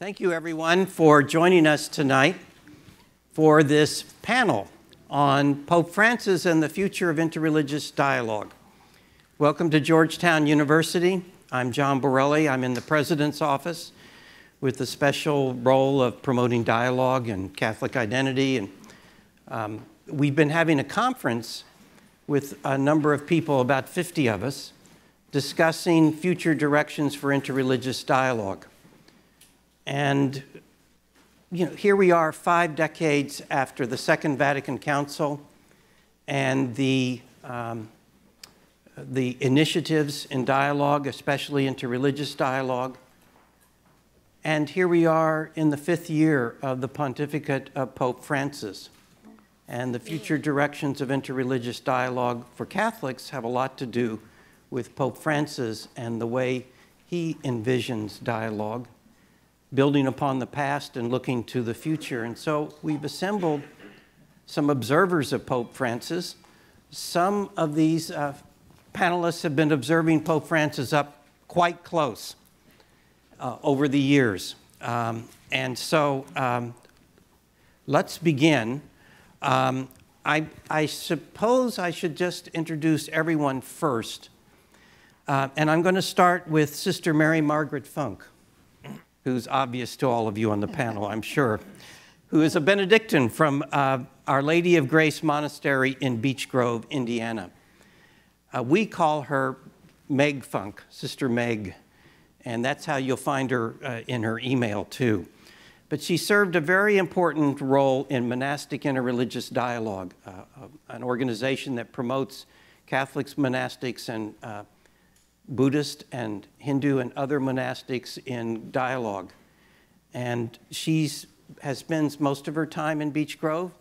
Thank you, everyone, for joining us tonight for this panel on Pope Francis and the future of interreligious dialogue. Welcome to Georgetown University. I'm John Borelli. I'm in the president's office with the special role of promoting dialogue and Catholic identity. And um, we've been having a conference with a number of people, about 50 of us, discussing future directions for interreligious dialogue. And you know, here we are five decades after the Second Vatican Council and the, um, the initiatives in dialogue, especially interreligious dialogue. And here we are in the fifth year of the pontificate of Pope Francis. And the future directions of interreligious dialogue for Catholics have a lot to do with Pope Francis and the way he envisions dialogue building upon the past and looking to the future. And so we've assembled some observers of Pope Francis. Some of these uh, panelists have been observing Pope Francis up quite close uh, over the years. Um, and so um, let's begin. Um, I, I, suppose I should just introduce everyone first. Uh, and I'm going to start with Sister Mary Margaret Funk who's obvious to all of you on the panel, I'm sure, who is a Benedictine from uh, Our Lady of Grace Monastery in Beech Grove, Indiana. Uh, we call her Meg Funk, Sister Meg, and that's how you'll find her uh, in her email too. But she served a very important role in monastic interreligious dialogue, uh, an organization that promotes Catholics, monastics, and uh, Buddhist and Hindu and other monastics in dialogue. And she has spent most of her time in Beech Grove.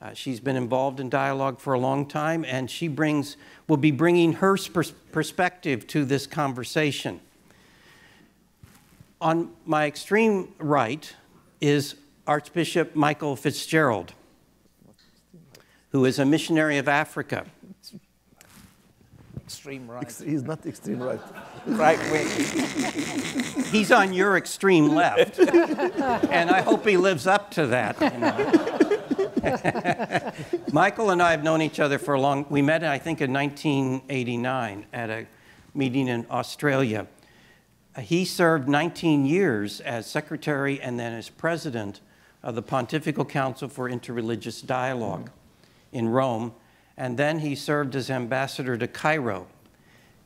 Uh, she's been involved in dialogue for a long time, and she brings, will be bringing her pers perspective to this conversation. On my extreme right is Archbishop Michael Fitzgerald, who is a missionary of Africa extreme right. he's not extreme right. right wing. He's on your extreme left. and I hope he lives up to that. You know. Michael and I have known each other for a long we met I think in 1989 at a meeting in Australia. He served 19 years as secretary and then as president of the Pontifical Council for Interreligious Dialogue in Rome and then he served as ambassador to Cairo.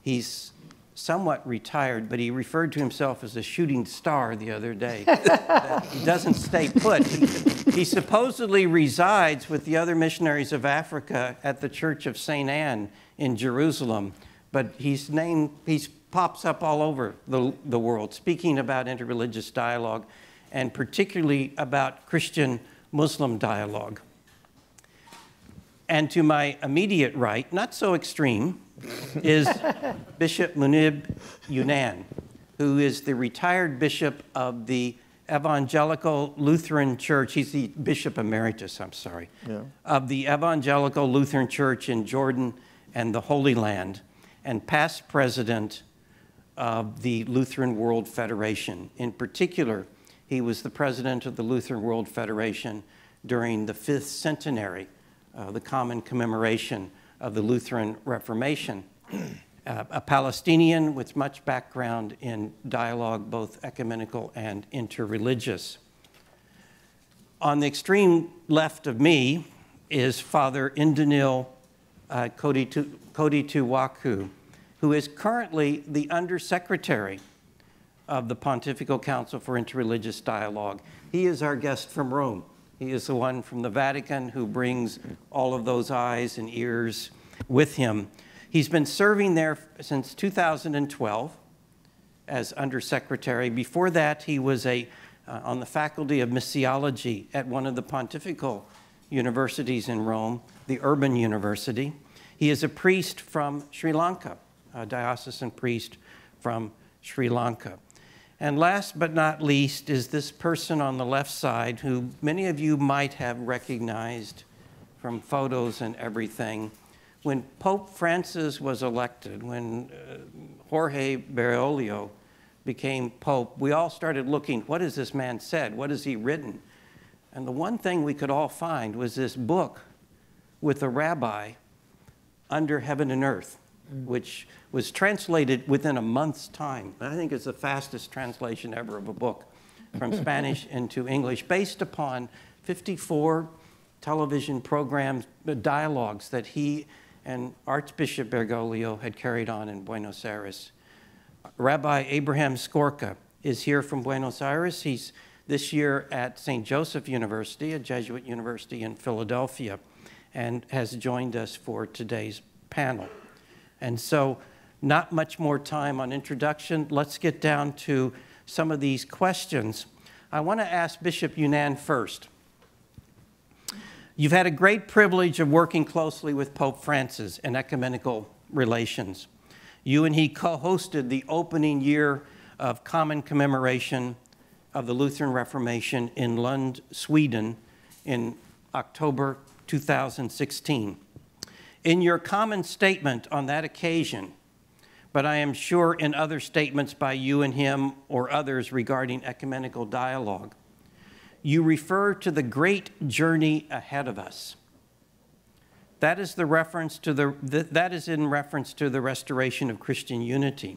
He's somewhat retired, but he referred to himself as a shooting star the other day. he doesn't stay put. He, he, supposedly resides with the other missionaries of Africa at the Church of St. Anne in Jerusalem, but he's named, he pops up all over the, the world, speaking about interreligious dialogue and particularly about Christian Muslim dialogue. And to my immediate right, not so extreme, is Bishop Munib Younan, who is the retired bishop of the Evangelical Lutheran Church. He's the Bishop Emeritus, I'm sorry, yeah. of the Evangelical Lutheran Church in Jordan and the Holy Land, and past president of the Lutheran World Federation. In particular, he was the president of the Lutheran World Federation during the fifth centenary uh, the common commemoration of the Lutheran Reformation. Uh, a Palestinian with much background in dialogue, both ecumenical and interreligious. On the extreme left of me is Father Indunil uh, Kodi who is currently the Undersecretary of the Pontifical Council for Interreligious Dialogue. He is our guest from Rome. He is the one from the Vatican who brings all of those eyes and ears with him. He's been serving there since 2012 as undersecretary. Before that, he was a, uh, on the faculty of missiology at one of the pontifical universities in Rome, the Urban University. He is a priest from Sri Lanka, a diocesan priest from Sri Lanka. And last but not least is this person on the left side who many of you might have recognized from photos and everything. When Pope Francis was elected, when uh, Jorge Bergoglio became Pope, we all started looking what has this man said? What has he written? And the one thing we could all find was this book with a rabbi under heaven and earth, which was translated within a month's time. I think it's the fastest translation ever of a book from Spanish into English, based upon 54 television programs, uh, dialogues that he and Archbishop Bergoglio had carried on in Buenos Aires. Rabbi Abraham Skorka is here from Buenos Aires. He's this year at St. Joseph University, a Jesuit university in Philadelphia, and has joined us for today's panel. And so, not much more time on introduction. Let's get down to some of these questions. I want to ask Bishop Younan first. You've had a great privilege of working closely with Pope Francis in ecumenical relations. You and he co hosted the opening year of common commemoration of the Lutheran Reformation in Lund, Sweden in October 2016. In your common statement on that occasion, but I am sure in other statements by you and him or others regarding ecumenical dialogue, you refer to the great journey ahead of us. That is the reference to the, that is in reference to the restoration of Christian unity.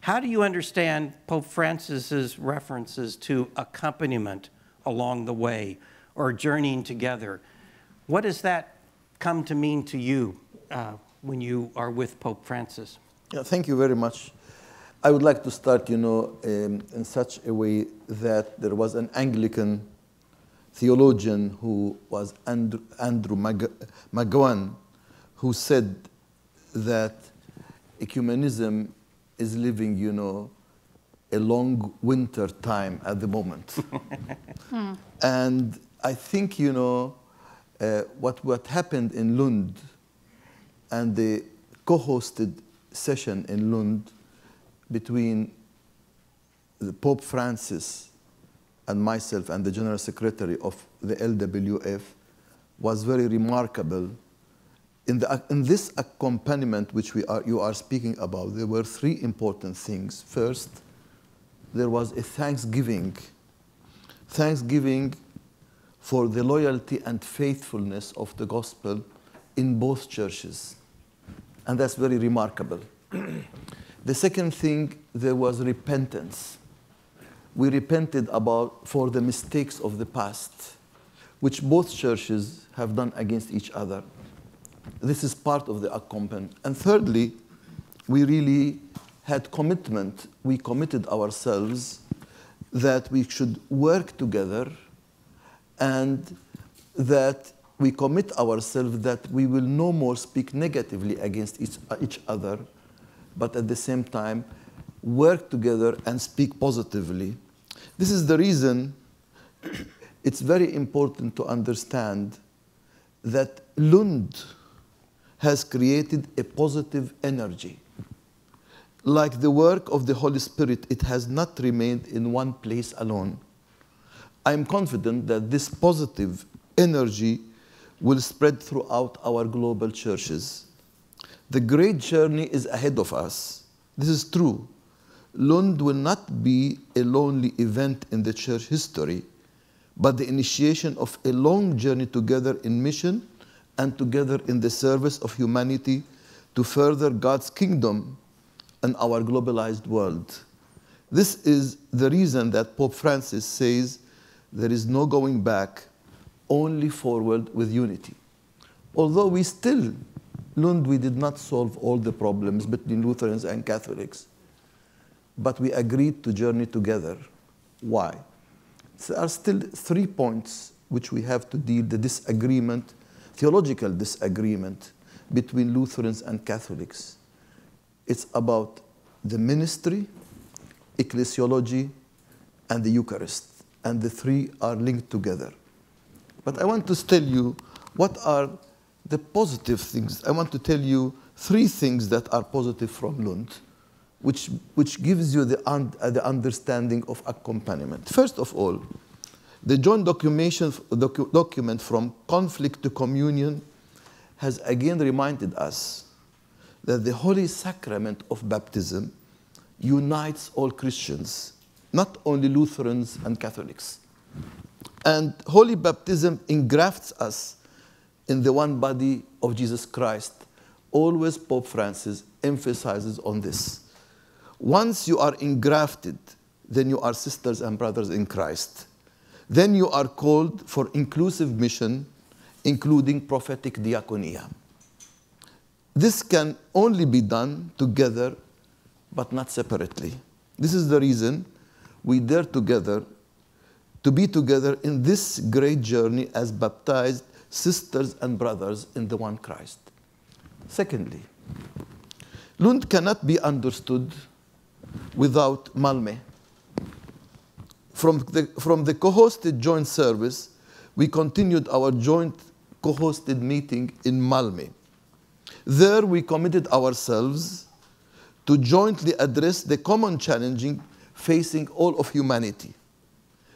How do you understand Pope Francis's references to accompaniment along the way or journeying together? What does that come to mean to you uh, when you are with Pope Francis? Yeah, thank you very much. I would like to start, you know, um, in such a way that there was an Anglican theologian who was Andrew, Andrew McGowan, who said that ecumenism is living, you know, a long winter time at the moment. hmm. And I think, you know, uh, what, what happened in Lund and the co-hosted session in Lund between the Pope Francis and myself and the General Secretary of the LWF was very remarkable. In, the, in this accompaniment which we are, you are speaking about, there were three important things. First, there was a thanksgiving. Thanksgiving for the loyalty and faithfulness of the gospel in both churches. And that's very remarkable. the second thing, there was repentance. We repented about for the mistakes of the past, which both churches have done against each other. This is part of the accompaniment. And thirdly, we really had commitment. We committed ourselves that we should work together and that we commit ourselves that we will no more speak negatively against each, each other, but at the same time work together and speak positively. This is the reason it's very important to understand that Lund has created a positive energy. Like the work of the Holy Spirit, it has not remained in one place alone. I'm confident that this positive energy will spread throughout our global churches. The great journey is ahead of us. This is true. Lund will not be a lonely event in the church history, but the initiation of a long journey together in mission and together in the service of humanity to further God's kingdom in our globalized world. This is the reason that Pope Francis says there is no going back, only forward with unity. Although we still, Lund, we did not solve all the problems between Lutherans and Catholics, but we agreed to journey together. Why? There are still three points which we have to deal the disagreement, theological disagreement between Lutherans and Catholics. It's about the ministry, ecclesiology, and the Eucharist and the three are linked together. But I want to tell you what are the positive things. I want to tell you three things that are positive from Lund, which, which gives you the, un, uh, the understanding of accompaniment. First of all, the joint docu document from conflict to communion has again reminded us that the holy sacrament of baptism unites all Christians, not only Lutherans and Catholics. And holy baptism engrafts us in the one body of Jesus Christ. Always Pope Francis emphasizes on this. Once you are engrafted, then you are sisters and brothers in Christ. Then you are called for inclusive mission, including prophetic diaconia. This can only be done together, but not separately. This is the reason we dare together to be together in this great journey as baptized sisters and brothers in the one Christ. Secondly, Lund cannot be understood without Malmö. From the, from the co hosted joint service, we continued our joint co hosted meeting in Malmö. There, we committed ourselves to jointly address the common challenging facing all of humanity.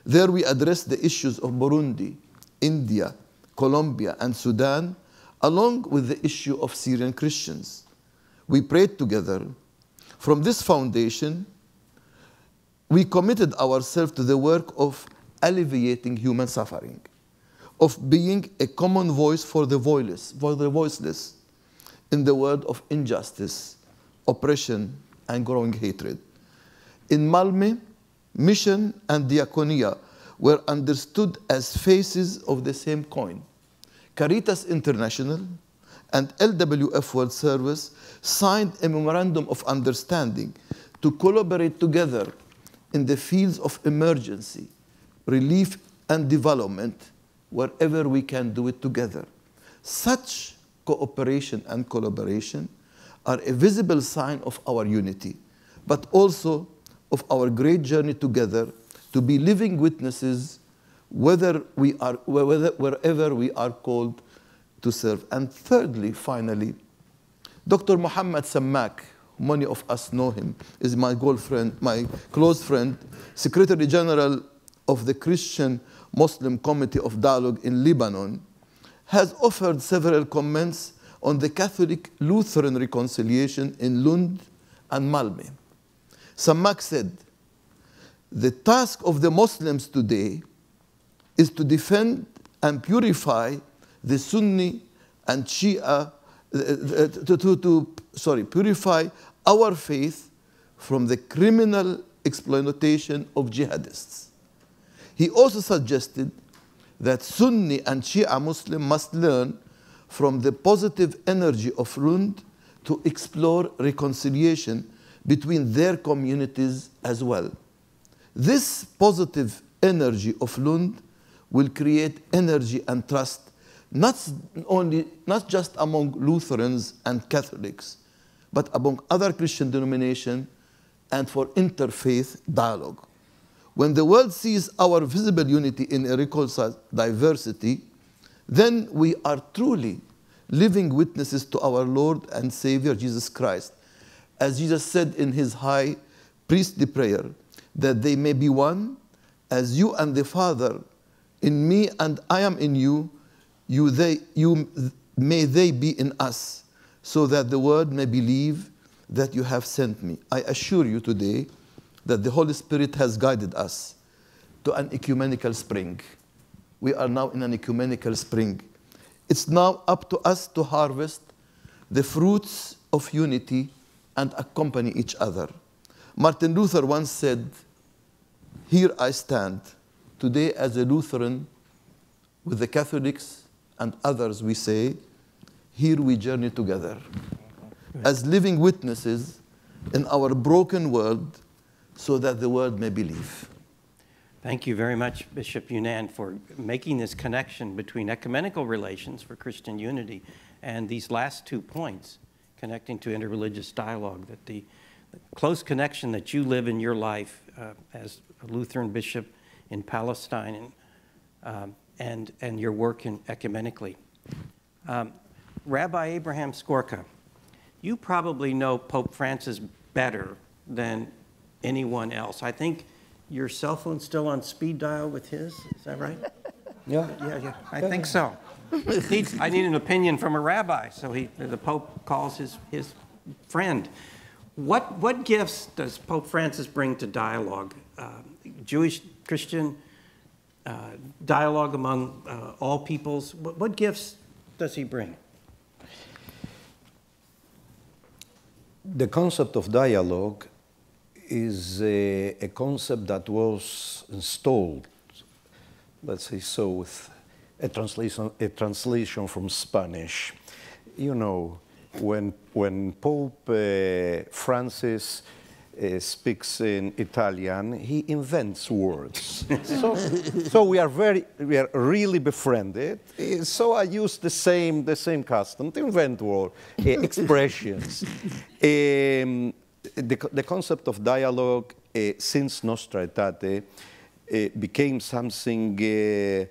There, we addressed the issues of Burundi, India, Colombia, and Sudan, along with the issue of Syrian Christians. We prayed together. From this foundation, we committed ourselves to the work of alleviating human suffering, of being a common voice for the voiceless, for the voiceless in the world of injustice, oppression, and growing hatred. In Malmö, mission and diaconia were understood as faces of the same coin. Caritas International and LWF World Service signed a memorandum of understanding to collaborate together in the fields of emergency, relief, and development wherever we can do it together. Such cooperation and collaboration are a visible sign of our unity, but also of our great journey together to be living witnesses whether we are, whether, wherever we are called to serve. And thirdly, finally, Dr. Muhammad Sammak, many of us know him, is my girlfriend, my close friend, Secretary General of the Christian Muslim Committee of Dialogue in Lebanon, has offered several comments on the Catholic Lutheran reconciliation in Lund and Malmö. Sammak said, the task of the Muslims today is to defend and purify the Sunni and Shia, uh, uh, to, to, to, sorry, purify our faith from the criminal exploitation of jihadists. He also suggested that Sunni and Shia Muslim must learn from the positive energy of Lund to explore reconciliation between their communities as well. This positive energy of Lund will create energy and trust, not, only, not just among Lutherans and Catholics, but among other Christian denominations and for interfaith dialogue. When the world sees our visible unity in a reconciled diversity, then we are truly living witnesses to our Lord and Savior Jesus Christ. As Jesus said in his high priestly prayer, that they may be one, as you and the Father in me and I am in you, you, they, you may they be in us, so that the world may believe that you have sent me. I assure you today that the Holy Spirit has guided us to an ecumenical spring. We are now in an ecumenical spring. It's now up to us to harvest the fruits of unity and accompany each other. Martin Luther once said, Here I stand Today, as a Lutheran, with the Catholics and others, we say, here we journey together as living witnesses in our broken world so that the world may believe. Thank you very much, Bishop Younan, for making this connection between ecumenical relations for Christian unity and these last two points, connecting to interreligious dialogue, that the, the close connection that you live in your life uh, as a Lutheran bishop in Palestine and, um, and, and your work in ecumenically. Um, Rabbi Abraham Skorka, you probably know Pope Francis better than anyone else. I think your cell phone's still on speed dial with his, is that right? Yeah. Yeah, yeah, I think so. I need an opinion from a rabbi, so he, the Pope calls his, his friend. what, what gifts does Pope Francis bring to dialogue? Uh, Jewish, Christian, uh, dialogue among uh, all peoples? What, what gifts does he bring? The concept of dialogue is a, a, concept that was installed, let's say so, with a translation, a translation from Spanish. You know, when, when Pope uh, Francis uh, speaks in Italian, he invents words. so, so we are very, we are really befriended. So I use the same, the same custom to invent word uh, expressions. Um, the, the concept of dialogue uh, since Nostra Aetate uh, became something uh,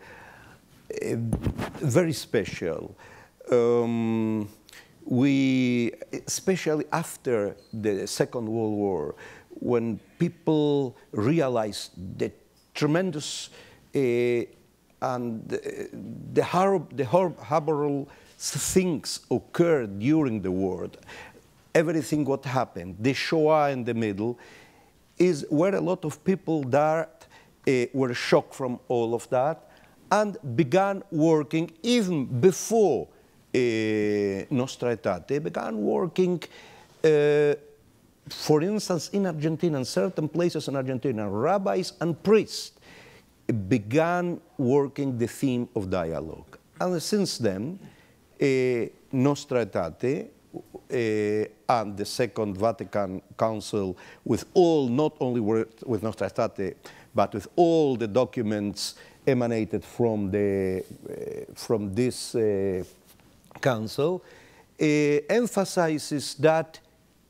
very special. Um, we, especially after the Second World War, when people realized the tremendous uh, and the, the hor- horrible things occurred during the war, everything what happened, the Shoah in the middle, is where a lot of people that uh, were shocked from all of that and began working even before uh, Nostra Aetate, began working, uh, for instance, in Argentina, in certain places in Argentina, rabbis and priests began working the theme of dialogue. And since then, uh, Nostra Aetate uh, and the Second Vatican Council, with all, not only with, with Nostra Aetate, but with all the documents emanated from, the, uh, from this uh, council, uh, emphasizes that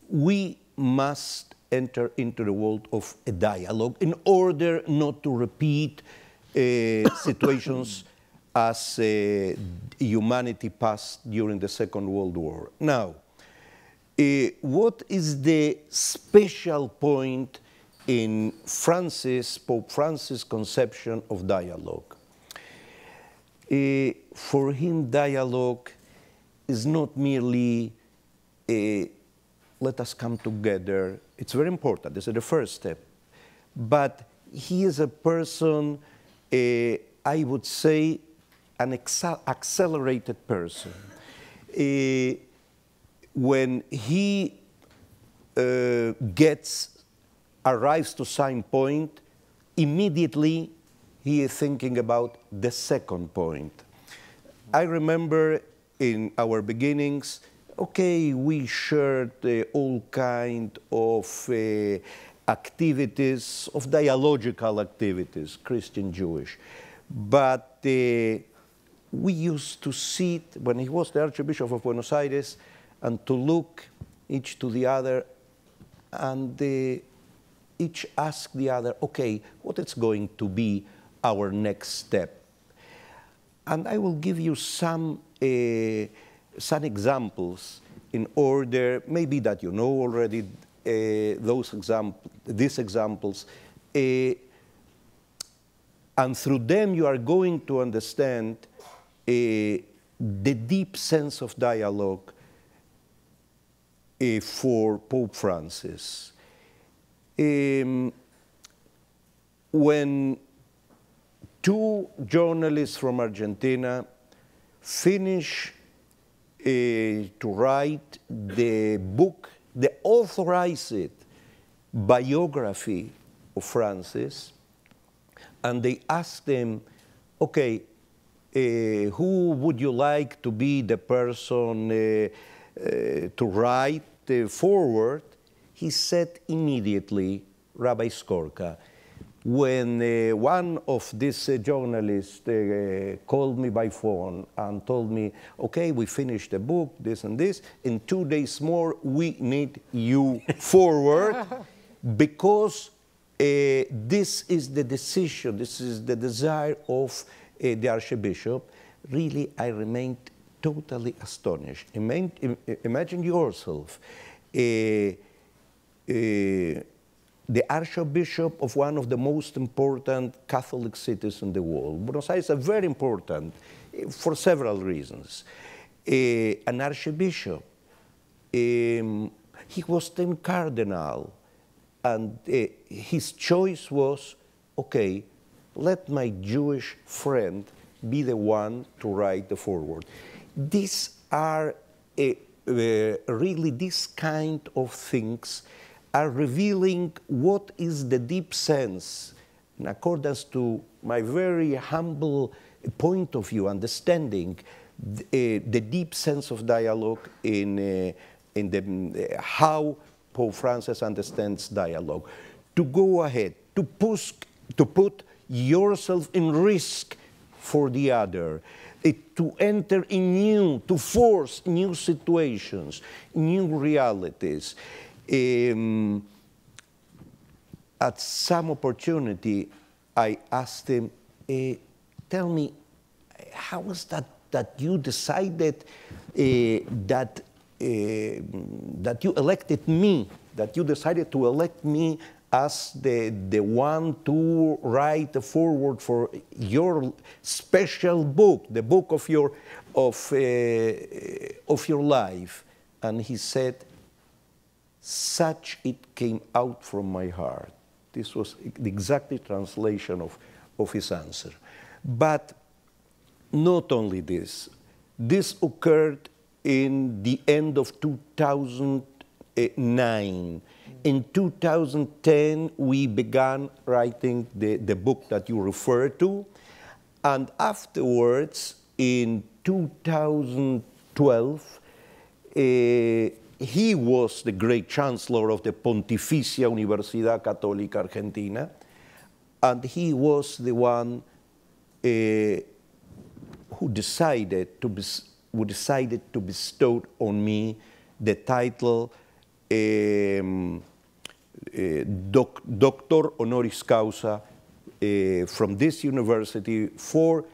we must enter into the world of a dialogue in order not to repeat uh, situations as uh, humanity passed during the Second World War. Now, uh, what is the special point in Francis, Pope Francis' conception of dialogue. Uh, for him, dialogue is not merely a, let us come together. It's very important. This is the first step. But he is a person, uh, I would say, an accelerated person. When he gets arrives to sign point, immediately he is thinking about the second point. I remember in our beginnings, okay, we shared uh, all kind of uh, activities, of dialogical activities, Christian, Jewish. But uh, we used to sit, when he was the Archbishop of Buenos Aires, and to look each to the other, and uh, each ask the other, okay, what is going to be our next step? And I will give you some, uh, some examples in order, maybe that you know already uh, those example, these examples, uh, and through them you are going to understand the deep sense of dialogue for Pope Francis. Um, when two journalists from Argentina finish uh, to write the book, the authorized biography of Francis, and they ask them, okay, uh, who would you like to be the person uh to write the forward? He said immediately, Rabbi Skorka, when uh, one of these uh, journalists uh, called me by phone and told me, okay, we finished the book, this and this, in two days more, we need you forward because uh, this is the decision, this is the desire of uh, the Archbishop. Really, I remained totally astonished. Imagine yourself. Uh, uh, the archbishop of one of the most important Catholic cities in the world. Buenos Aires is very important uh, for several reasons. Uh, an archbishop um, He was then cardinal, and uh, his choice was okay, let my Jewish friend be the one to write the foreword. These are uh, uh, really these kind of things are revealing what is the deep sense, in accordance to my very humble point of view, understanding the, uh, the deep sense of dialogue in, uh, in the, uh, how Pope Francis understands dialogue. To go ahead, to, push, to put yourself in risk for the other, to enter in new, to force new situations, new realities. Um, at some opportunity, I asked him, uh, tell me, how was that that you decided uh, that, uh, that you elected me, that you decided to elect me as the, the one to write the foreword for your special book, the book of your, of, uh, of your life. And he said, such it came out from my heart. This was the exact translation of, of his answer. But not only this, this occurred in the end of 2009. In 2010, we began writing the, the book that you refer to. And afterwards, in 2012, uh, he was the great chancellor of the Pontificia Universidad Católica Argentina, and he was the one uh, who decided to, who decided to bestow on me the title um, uh, doc, Doctor Honoris Causa uh, from this university for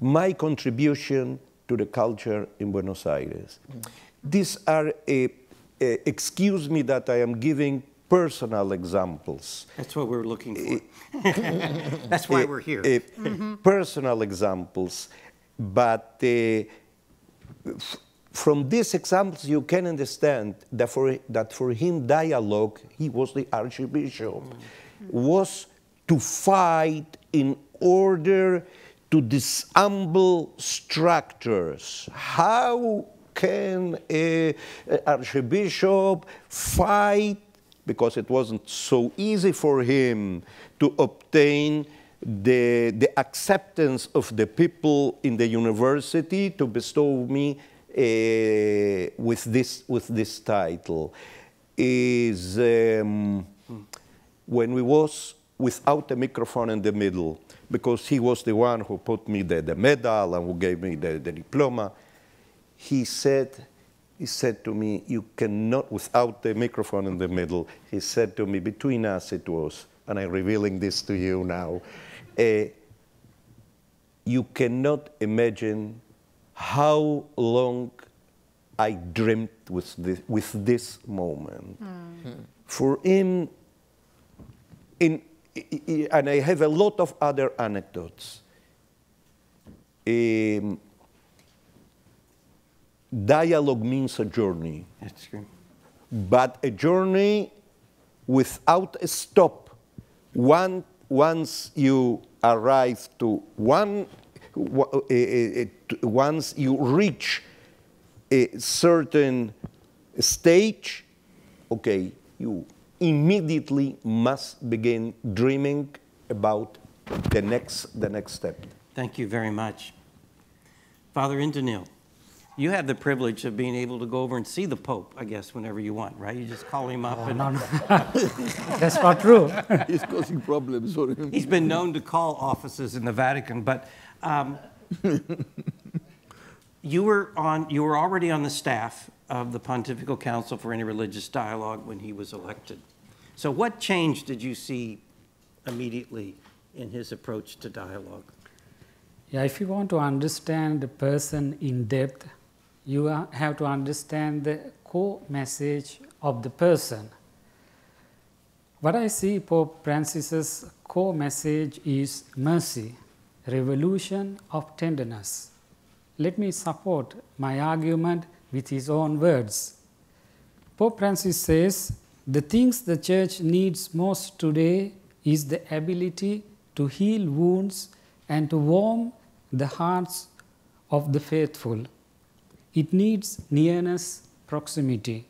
my contribution to the culture in Buenos Aires. Mm. These are, a, a, excuse me that I am giving personal examples. That's what we're looking for. That's why we're here. Mm -hmm. Personal examples. But uh, from these examples, you can understand that for, that for him, dialogue, he was the archbishop, mm -hmm. was to fight in order to dissemble structures. How can archbishop fight because it wasn't so easy for him to obtain the, the acceptance of the people in the university to bestow me uh, with, this, with this title. Is um, when we was without a microphone in the middle because he was the one who put me the, the medal and who gave me the, the diploma he said he said to me, you cannot, without the microphone in the middle, he said to me, between us it was, and I'm revealing this to you now, uh, you cannot imagine how long I dreamed with this, with this moment. Mm. For him, in, and I have a lot of other anecdotes. Um, dialogue means a journey. That's true. But a journey without a stop. One, once you arrive to one, eh, eh, eh, once you reach a certain stage, okay, you immediately must begin dreaming about the next, the next step. Thank you very much. Father Indunil. You have the privilege of being able to go over and see the Pope, I guess, whenever you want, right? You just call him up. Oh, and no, no. That's not true. He's causing problems for him. He's been known to call offices in the Vatican, but um, you were on. You were already on the staff of the Pontifical Council for Interreligious Dialogue when he was elected. So, what change did you see immediately in his approach to dialogue? Yeah, if you want to understand the person in depth, you have to understand the core message of the person. What I see Pope Francis's core message is mercy, revolution of tenderness. Let me support my argument with his own words. Pope Francis says the things the church needs most today is the ability to heal wounds and to warm the hearts of the faithful. It needs nearness, proximity.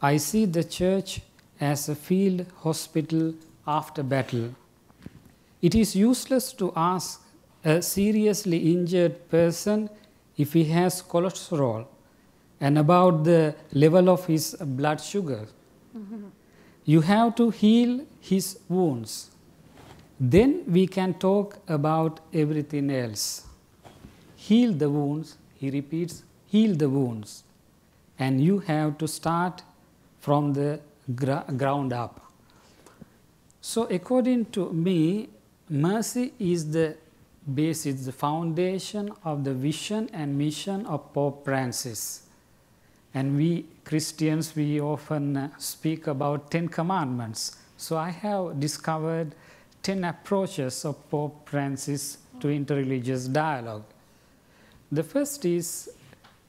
I see the church as a field hospital after battle. It is useless to ask a seriously injured person if he has cholesterol and about the level of his blood sugar. You have to heal his wounds. Then we can talk about everything else. Heal the wounds, he repeats, heal the wounds. And you have to start from the ground up. So, according to me, mercy is the basis, the foundation of the vision and mission of Pope Francis. And we Christians, we often uh, speak about Ten Commandments. So I have discovered 10 approaches of Pope Francis to interreligious dialogue. The first is,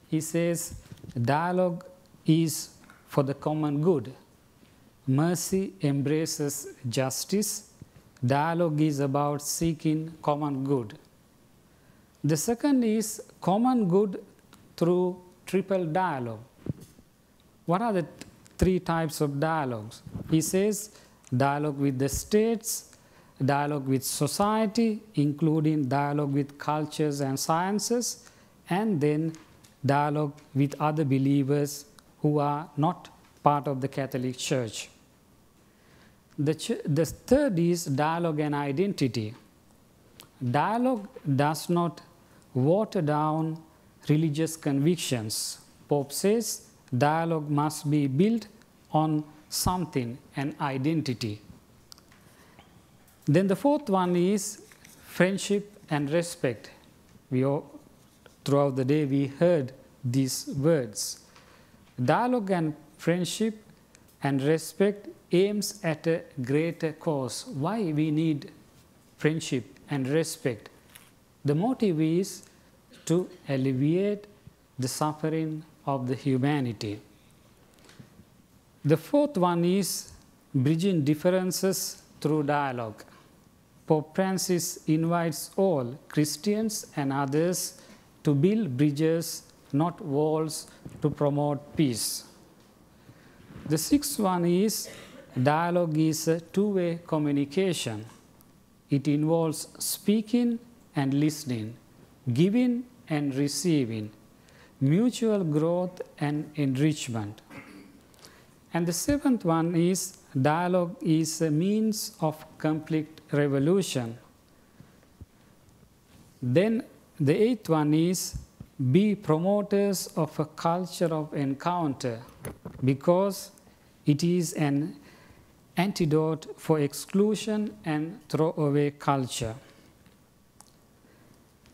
he says, dialogue is for the common good. Mercy embraces justice. Dialogue is about seeking common good. The second is common good through triple dialogue. What are the three types of dialogues? He says dialogue with the states, dialogue with society, including dialogue with cultures and sciences, and then dialogue with other believers who are not part of the Catholic Church. The, ch- the third is dialogue and identity. Dialogue does not water down religious convictions. Pope says dialogue must be built on something, an identity. Then the fourth one is friendship and respect. We all, throughout the day we heard these words. Dialogue and friendship and respect aims at a greater cause. Why we need friendship and respect? The motive is to alleviate the suffering of the humanity. The fourth one is bridging differences through dialogue. Pope Francis invites all Christians and others to build bridges, not walls, to promote peace. The sixth one is dialogue is a two way communication. It involves speaking and listening, giving and receiving, mutual growth and enrichment. And the seventh one is dialogue is a means of conflict revolution. Then the eighth one is be promoters of a culture of encounter because it is an antidote for exclusion and throwaway culture.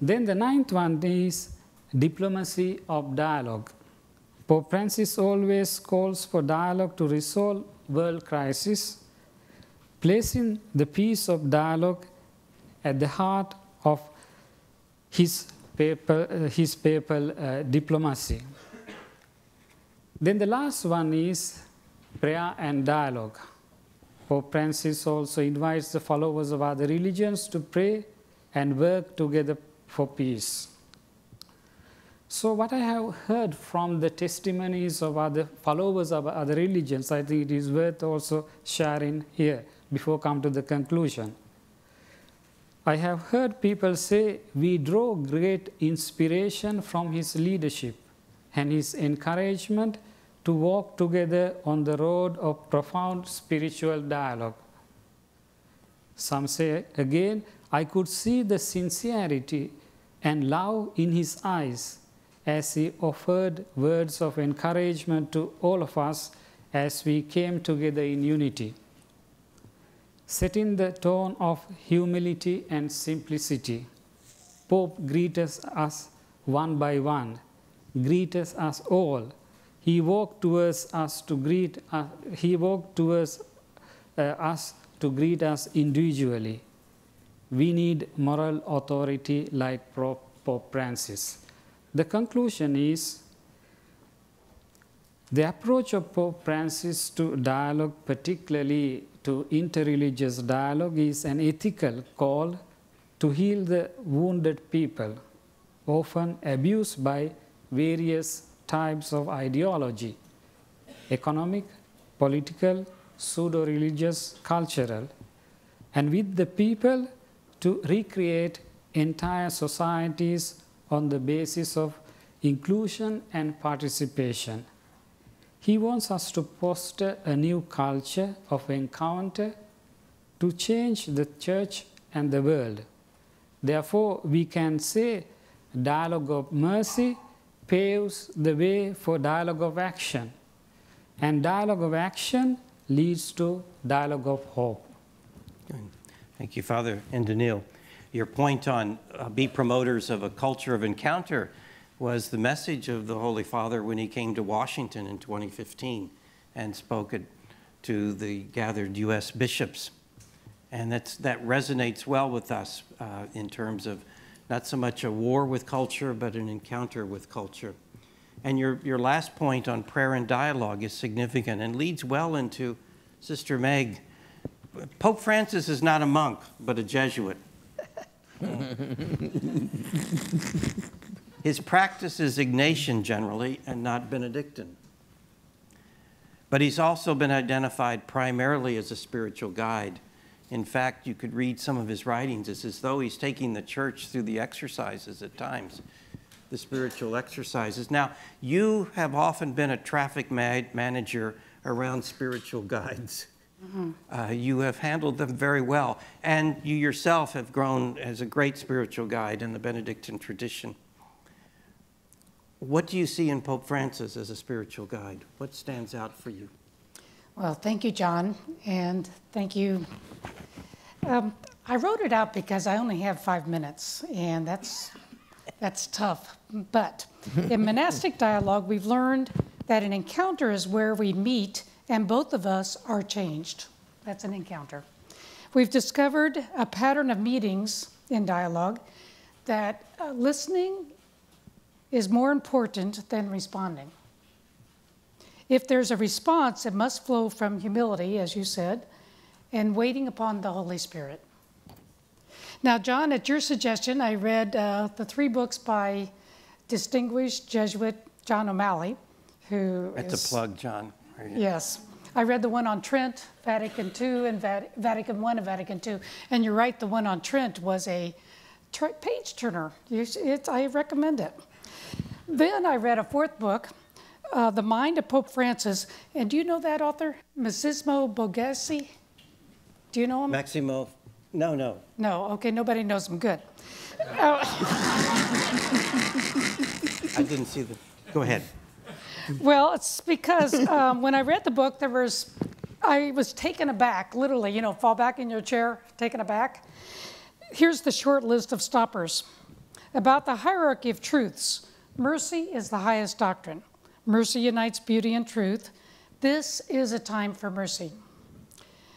Then the ninth one is diplomacy of dialogue. Pope Francis always calls for dialogue to resolve world crisis, placing the peace of dialogue at the heart of his papal, uh, his papal uh, diplomacy. Then the last one is prayer and dialogue. Pope Francis also invites the followers of other religions to pray and work together for peace. So, what I have heard from the testimonies of other followers of other religions, I think it is worth also sharing here before come to the conclusion. I have heard people say we draw great inspiration from his leadership and his encouragement to walk together on the road of profound spiritual dialogue. Some say again, I could see the sincerity and love in his eyes as he offered words of encouragement to all of us as we came together in unity. Setting the tone of humility and simplicity, Pope greets us one by one, greets us all. He walked towards us to greet uh, he walked towards uh, us to greet us individually. We need moral authority like Pope Francis. The conclusion is The approach of Pope Francis to dialogue, particularly to interreligious dialogue, is an ethical call to heal the wounded people, often abused by various types of ideology economic, political, pseudo religious, cultural, and with the people to recreate entire societies on the basis of inclusion and participation. He wants us to foster a new culture of encounter to change the church and the world. Therefore, we can say dialogue of mercy paves the way for dialogue of action, and dialogue of action leads to dialogue of hope. Thank you, Father Indunil. Your point on uh, be promoters of a culture of encounter was the message of the Holy Father when he came to Washington in 2015 and spoke to the gathered U.S. bishops. And that's, that resonates well with us uh, in terms of not so much a war with culture, but an encounter with culture. And your, your last point on prayer and dialogue is significant and leads well into Sister Meg. Pope Francis is not a monk, but a Jesuit. His practice is Ignatian generally and not Benedictine. But he's also been identified primarily as a spiritual guide. In fact, you could read some of his writings. It's as though he's taking the church through the exercises at times, the spiritual exercises. Now, you have often been a traffic manager around spiritual guides. Mm-hmm. Uh, you have handled them very well, and you yourself have grown as a great spiritual guide in the Benedictine tradition. What do you see in Pope Francis as a spiritual guide? What stands out for you? Well, thank you, John, and thank you. Um, I wrote it out because I only have five minutes, and that's that's tough. But in monastic dialogue, we've learned that an encounter is where we meet and both of us are changed. That's an encounter. We've discovered a pattern of meetings in dialogue that uh, listening is more important than responding. If there's a response, it must flow from humility, as you said, and waiting upon the Holy Spirit. Now, John, at your suggestion, I read uh, the three books by distinguished Jesuit John O'Malley, who That's is, a plug, John. Yes. I read the one on Trent, Vatican II, and Vatican I and Vatican II. And you're right, the one on Trent was a page turner. I recommend it. Then I read a fourth book, uh, The Mind of Pope Francis. And do you know that author? Massimo Borghesi? Do you know him? Maximo. No, no. No, okay, nobody knows him. Good. Uh, I didn't see the. Go ahead. Well, it's because um, when I read the book, there was, I was taken aback, literally, you know, fall back in your chair, taken aback. Here's the short list of stoppers about the hierarchy of truths Mercy is the highest doctrine. Mercy unites beauty and truth. This is a time for mercy.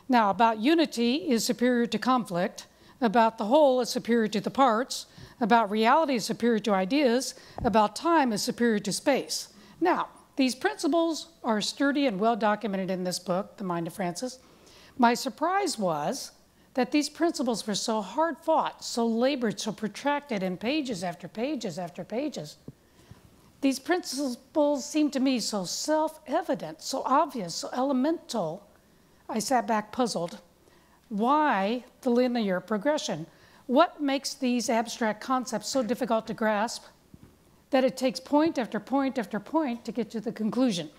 Now, about unity is superior to conflict, about the whole is superior to the parts, about reality is superior to ideas, about time is superior to space. Now, these principles are sturdy and well documented in this book, The Mind of Francis. My surprise was that these principles were so hard fought, so labored, so protracted in pages after pages after pages. These principles seemed to me so self evident, so obvious, so elemental. I sat back puzzled. Why the linear progression? What makes these abstract concepts so difficult to grasp that it takes point after point after point to get to the conclusion?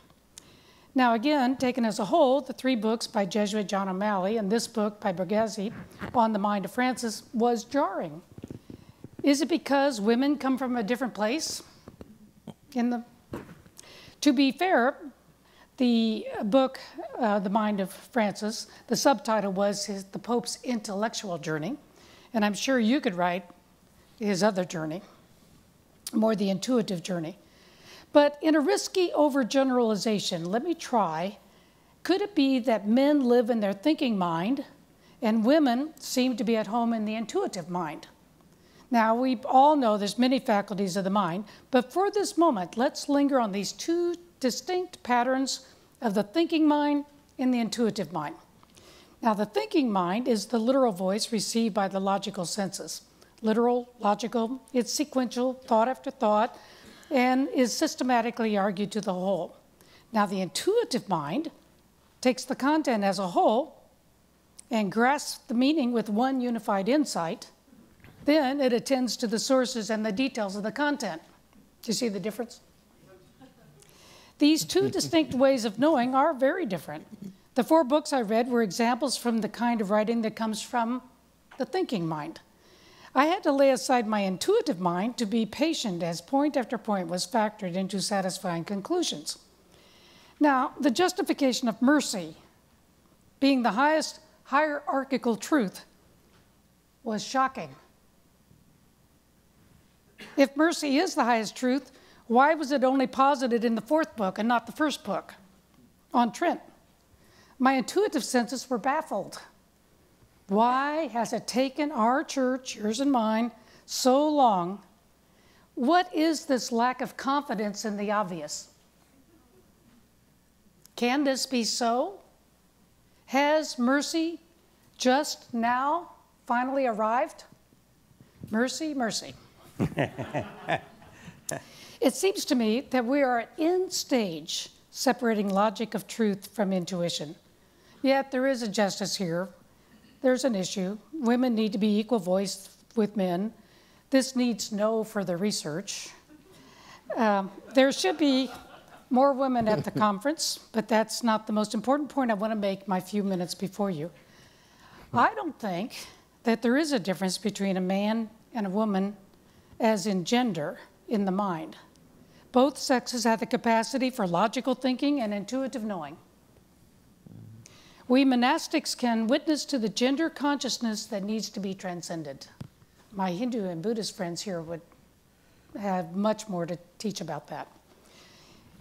Now, again, taken as a whole, the three books by Jesuit John O'Malley and this book by Borghesi on the mind of Francis was jarring. Is it because women come from a different place? In the. To be fair, the book, uh, The Mind of Francis, the subtitle was his, The Pope's Intellectual Journey, and I'm sure you could write his other journey, more the intuitive journey. But in a risky overgeneralization, let me try. Could it be that men live in their thinking mind and women seem to be at home in the intuitive mind? Now, we all know there's many faculties of the mind, but for this moment, let's linger on these two distinct patterns of the thinking mind and the intuitive mind. Now, the thinking mind is the literal voice received by the logical senses. Literal, logical, it's sequential, thought after thought, and is systematically argued to the whole. Now, the intuitive mind takes the content as a whole and grasps the meaning with one unified insight. Then it attends to the sources and the details of the content. Do you see the difference? These two distinct ways of knowing are very different. The four books I read were examples from the kind of writing that comes from the thinking mind. I had to lay aside my intuitive mind to be patient as point after point was factored into satisfying conclusions. Now, the justification of mercy being the highest hierarchical truth was shocking. If mercy is the highest truth, why was it only posited in the fourth book and not the first book on Trent? My intuitive senses were baffled. Why has it taken our church, yours and mine, so long? What is this lack of confidence in the obvious? Can this be so? Has mercy just now finally arrived? Mercy, mercy. It seems to me that we are in stage separating logic of truth from intuition. Yet there is a justice here. There's an issue. Women need to be equal voiced with men. This needs no further research. Um, there should be more women at the conference, but that's not the most important point I want to make my few minutes before you. I don't think that there is a difference between a man and a woman as in gender in the mind. Both sexes have the capacity for logical thinking and intuitive knowing. We monastics can witness to the gender consciousness that needs to be transcended. My Hindu and Buddhist friends here would have much more to teach about that.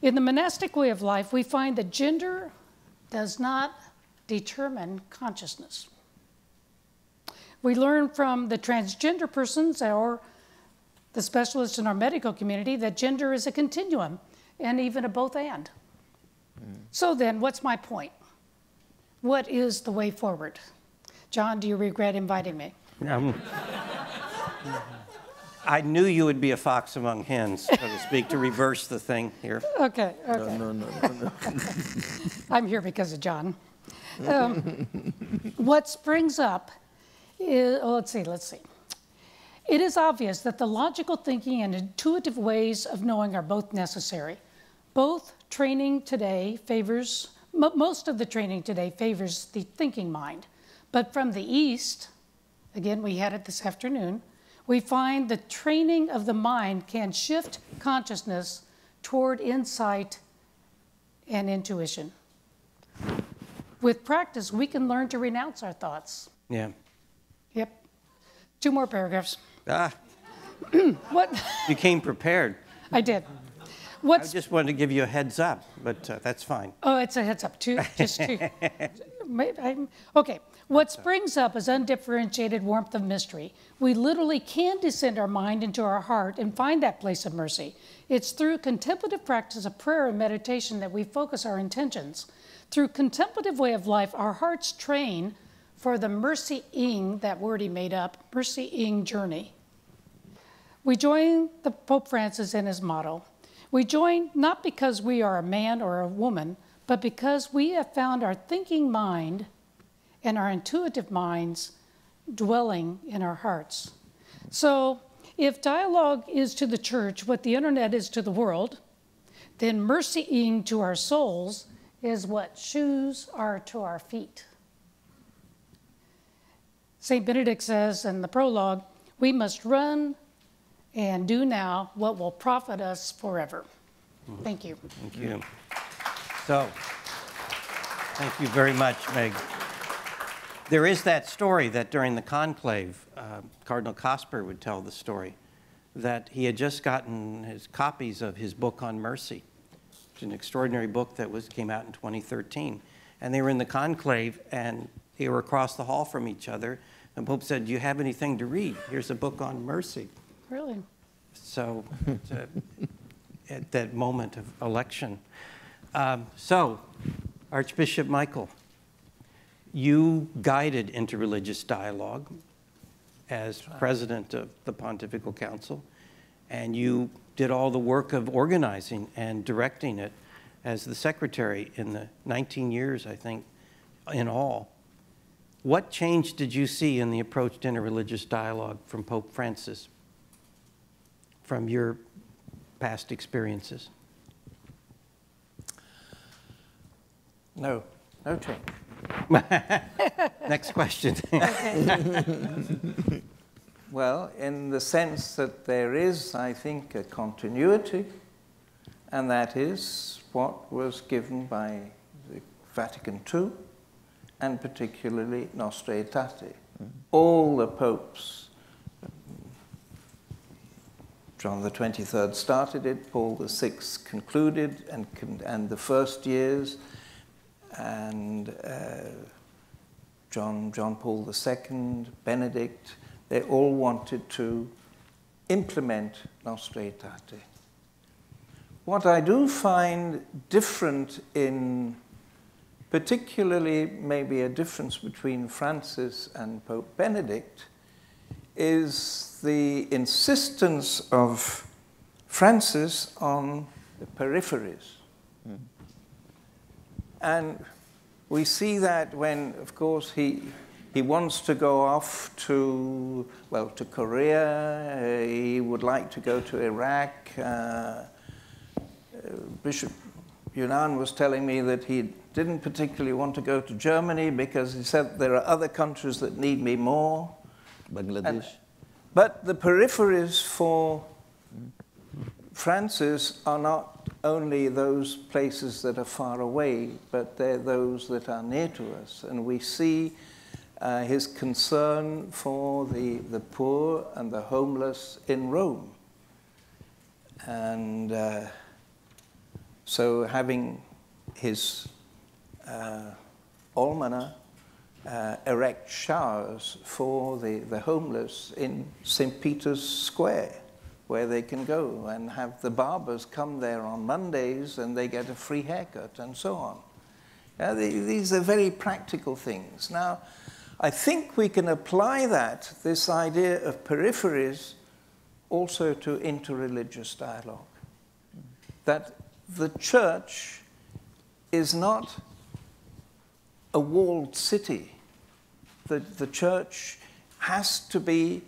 In the monastic way of life, we find that gender does not determine consciousness. We learn from the transgender persons or the specialists in our medical community that gender is a continuum and even a both and. Mm. So then, what's my point? What is the way forward? John, do you regret inviting me? Um, I knew you would be a fox among hens, so to speak, to reverse the thing here. Okay, okay. No, no, no, no. I'm here because of John. Um, what springs up is, oh, let's see, let's see. It is obvious that the logical thinking and intuitive ways of knowing are both necessary. Both training today favors most of the training today favors the thinking mind. But from the East, again, we had it this afternoon, we find the training of the mind can shift consciousness toward insight and intuition. With practice, we can learn to renounce our thoughts. Yeah. Yep. Two more paragraphs. Ah. what? You came prepared. I did. What's, I just wanted to give you a heads up, but uh, that's fine. Oh, it's a heads up, two, just two. okay, what springs up is undifferentiated warmth of mystery. We literally can descend our mind into our heart and find that place of mercy. It's through contemplative practice of prayer and meditation that we focus our intentions. Through contemplative way of life, our hearts train for the mercy ing, that word he made up, mercy ing journey. We join the Pope Francis in his motto we join not because we are a man or a woman, but because we have found our thinking mind and our intuitive minds dwelling in our hearts. So, if dialogue is to the church what the internet is to the world, then mercying to our souls is what shoes are to our feet. St. Benedict says in the prologue, we must run and do now what will profit us forever. Thank you. Thank you. So, thank you very much, Meg. There is that story that during the conclave, uh, Cardinal Kasper would tell the story that he had just gotten his copies of his book on mercy. It's an extraordinary book that was came out in 2013, and they were in the conclave and they were across the hall from each other. And Pope said, "Do you have anything to read? Here's a book on mercy." Really? So, at that moment of election. Um, so, Archbishop Michael, you guided interreligious dialogue as president of the Pontifical Council, and you did all the work of organizing and directing it as the secretary in the 19 years, I think, in all. What change did you see in the approach to interreligious dialogue from Pope Francis, from your past experiences? No, no change. Next question. Well, in the sense that there is, I think, a continuity, and that is what was given by the Vatican II, and particularly Nostra Aetate. Mm-hmm. All the popes, John the 23rd started it, Paul the Sixth concluded, and, and the first years, and uh, John, John Paul II, Benedict, they all wanted to implement Nostra Aetate. What I do find different in, particularly maybe a difference between Francis and Pope Benedict, is the insistence of Francis on the peripheries. And we see that when, of course, he, he wants to go off to, well, to Korea, he would like to go to Iraq. Uh, uh, Bishop Younan was telling me that he didn't particularly want to go to Germany because he said there are other countries that need me more. Bangladesh. But the peripheries for Francis are not only those places that are far away, but they're those that are near to us. And we see uh, his concern for the, the poor and the homeless in Rome. And uh, so having his uh, almoner uh, erect showers for the, the homeless in St. Peter's Square, where they can go and have the barbers come there on Mondays and they get a free haircut and so on. These are very practical things. Now, I think we can apply that, this idea of peripheries, also to interreligious dialogue. That the church is not a walled city. The, the church has to be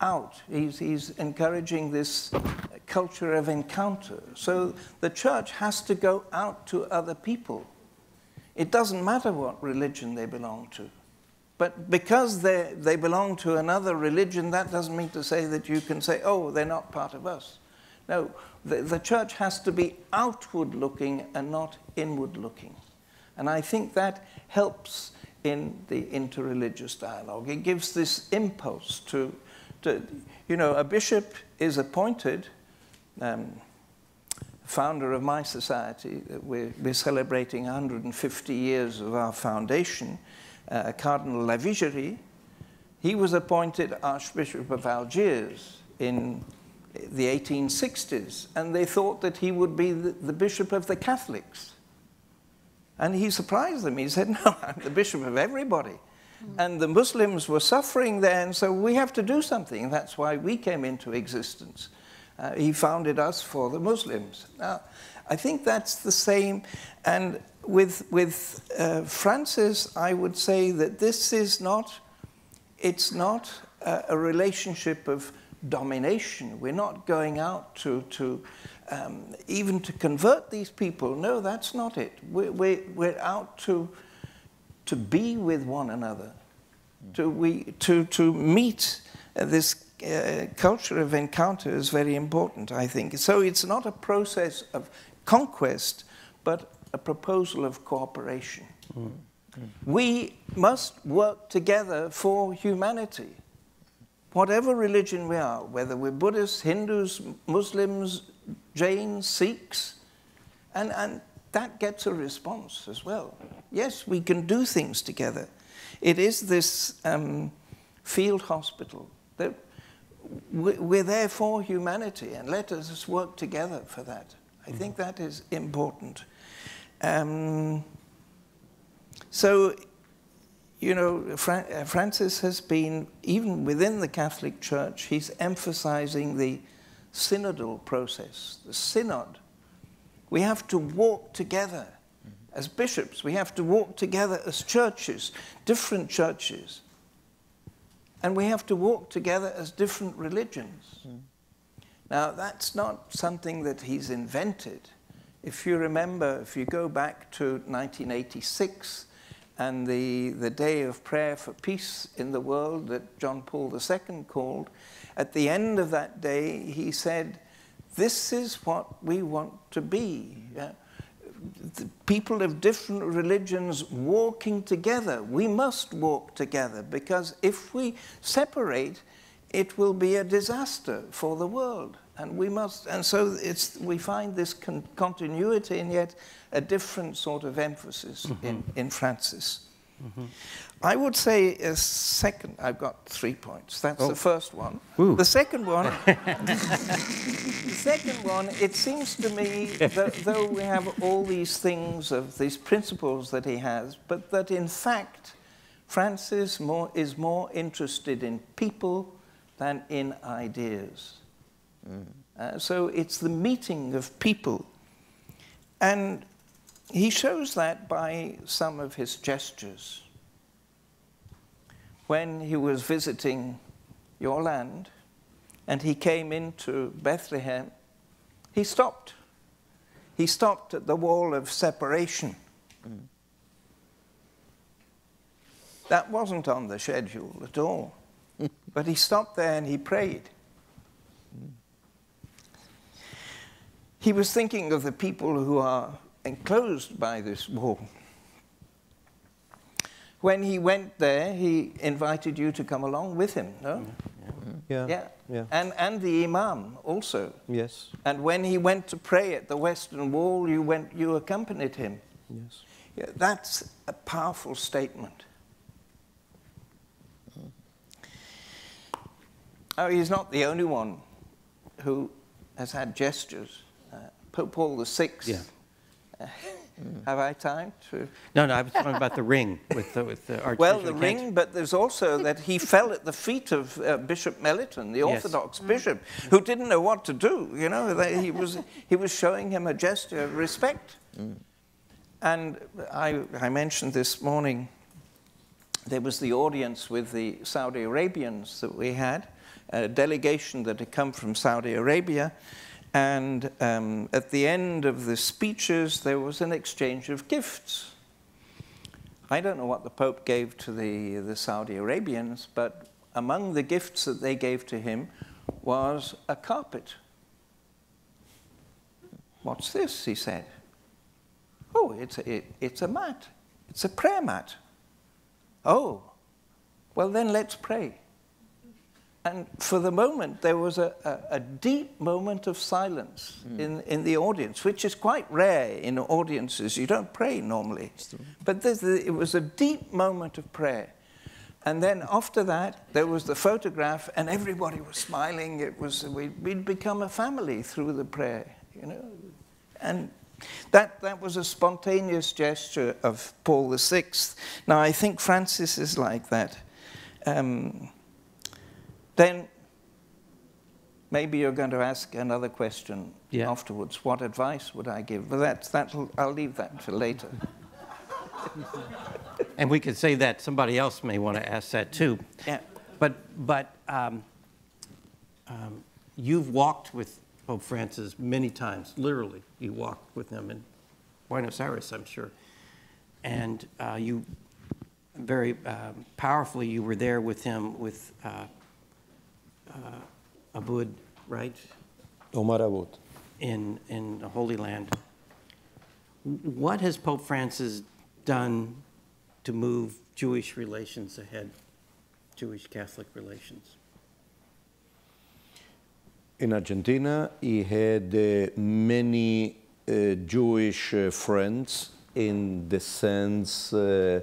out. He's, he's encouraging this culture of encounter. So the church has to go out to other people. It doesn't matter what religion they belong to. But because they, they belong to another religion, that doesn't mean to say that you can say, oh, they're not part of us. No, the, the church has to be outward looking and not inward looking. And I think that helps in the interreligious dialogue. It gives this impulse to, to you know, a bishop is appointed, um, founder of my society, we're, we're celebrating 150 years of our foundation, uh, Cardinal Lavigerie, he was appointed Archbishop of Algiers in the 1860s, and they thought that he would be the, the bishop of the Catholics. And he surprised them. He said, No, I'm the bishop of everybody. And the Muslims were suffering there, and so we have to do something. That's why we came into existence. Uh, he founded us for the Muslims. Now, I think that's the same. And with, with uh, Francis, I would say that this is not, it's not a, a relationship of domination. We're not going out to, to um, even to convert these people. No, that's not it. We're, we're, we're out to, to be with one another, to, we, to, to meet uh, this uh, culture of encounter is very important, I think. So it's not a process of conquest, but a proposal of cooperation. Mm. Mm. We must work together for humanity. Whatever religion we are, whether we're Buddhists, Hindus, Muslims, Jains, Sikhs, and, and that gets a response as well. Yes, we can do things together. It is this um, field hospital that we're there for humanity, and let us work together for that. I think that is important. Um, so, you know, Fra uh, Francis has been, even within the Catholic Church, he's emphasizing the synodal process, the synod. We have to walk together as bishops, we have to walk together as churches, different churches. And we have to walk together as different religions. Mm. Now, that's not something that he's invented. If you remember, if you go back to 1986 and the, the day of prayer for peace in the world that John Paul II called, at the end of that day, he said, This is what we want to be. Yeah? people of different religions walking together. We must walk together because if we separate, it will be a disaster for the world. And we must, and so it's, we find this con continuity and yet a different sort of emphasis mm -hmm. in, in Francis. Mm -hmm. I would say a second, I've got three points. That's oh. the first one. Ooh. The second one, the second one, it seems to me that though we have all these things of these principles that he has, but that in fact, Francis more, is more interested in people than in ideas. Mm. Uh, so it's the meeting of people. And he shows that by some of his gestures. When he was visiting your land and he came into Bethlehem, he stopped. He stopped at the wall of separation. Mm. That wasn't on the schedule at all. but he stopped there and he prayed. He was thinking of the people who are enclosed by this wall. When he went there, he invited you to come along with him, no? Yeah. Yeah. yeah. And, and the Imam also. Yes. And when he went to pray at the Western Wall, you, went, you accompanied him. Yes. Yeah, that's a powerful statement. Oh, he's not the only one who has had gestures. Uh, Pope Paul VI. Yeah. Uh, have I time to? No, no, I was talking about the ring with the, with the Archbishop. Well, the ring, but there's also that he fell at the feet of uh, Bishop Meliton, the Orthodox yes. bishop, who didn't know what to do. You know, he was he was showing him a gesture of respect. Mm. And I, I mentioned this morning. There was the audience with the Saudi Arabians that we had, a delegation that had come from Saudi Arabia. And um, at the end of the speeches, there was an exchange of gifts. I don't know what the Pope gave to the, the Saudi Arabians, but among the gifts that they gave to him was a carpet. What's this? He said. Oh, it's a, it, it's a mat. It's a prayer mat. Oh, well, then let's pray. And for the moment, there was a, a, a deep moment of silence mm. in, in the audience, which is quite rare in audiences. You don't pray normally. But it was a deep moment of prayer. And then after that, there was the photograph, and everybody was smiling. It was, we'd, we'd become a family through the prayer, you know. And that, that was a spontaneous gesture of Paul VI. Now, I think Francis is like that. Um, then maybe you're going to ask another question yeah. afterwards. What advice would I give? But that's, that I'll leave that for later. and we could say that somebody else may want to ask that too. Yeah. But, but um, um, you've walked with Pope Francis many times, literally. You walked with him in Buenos Aires, I'm sure. And uh, you very uh, powerfully, you were there with him with uh, uh, Abboud, right? Omar Abboud. In, in the Holy Land. What has Pope Francis done to move Jewish relations ahead, Jewish Catholic relations? In Argentina, he had uh, many uh, Jewish uh, friends in the sense uh, uh,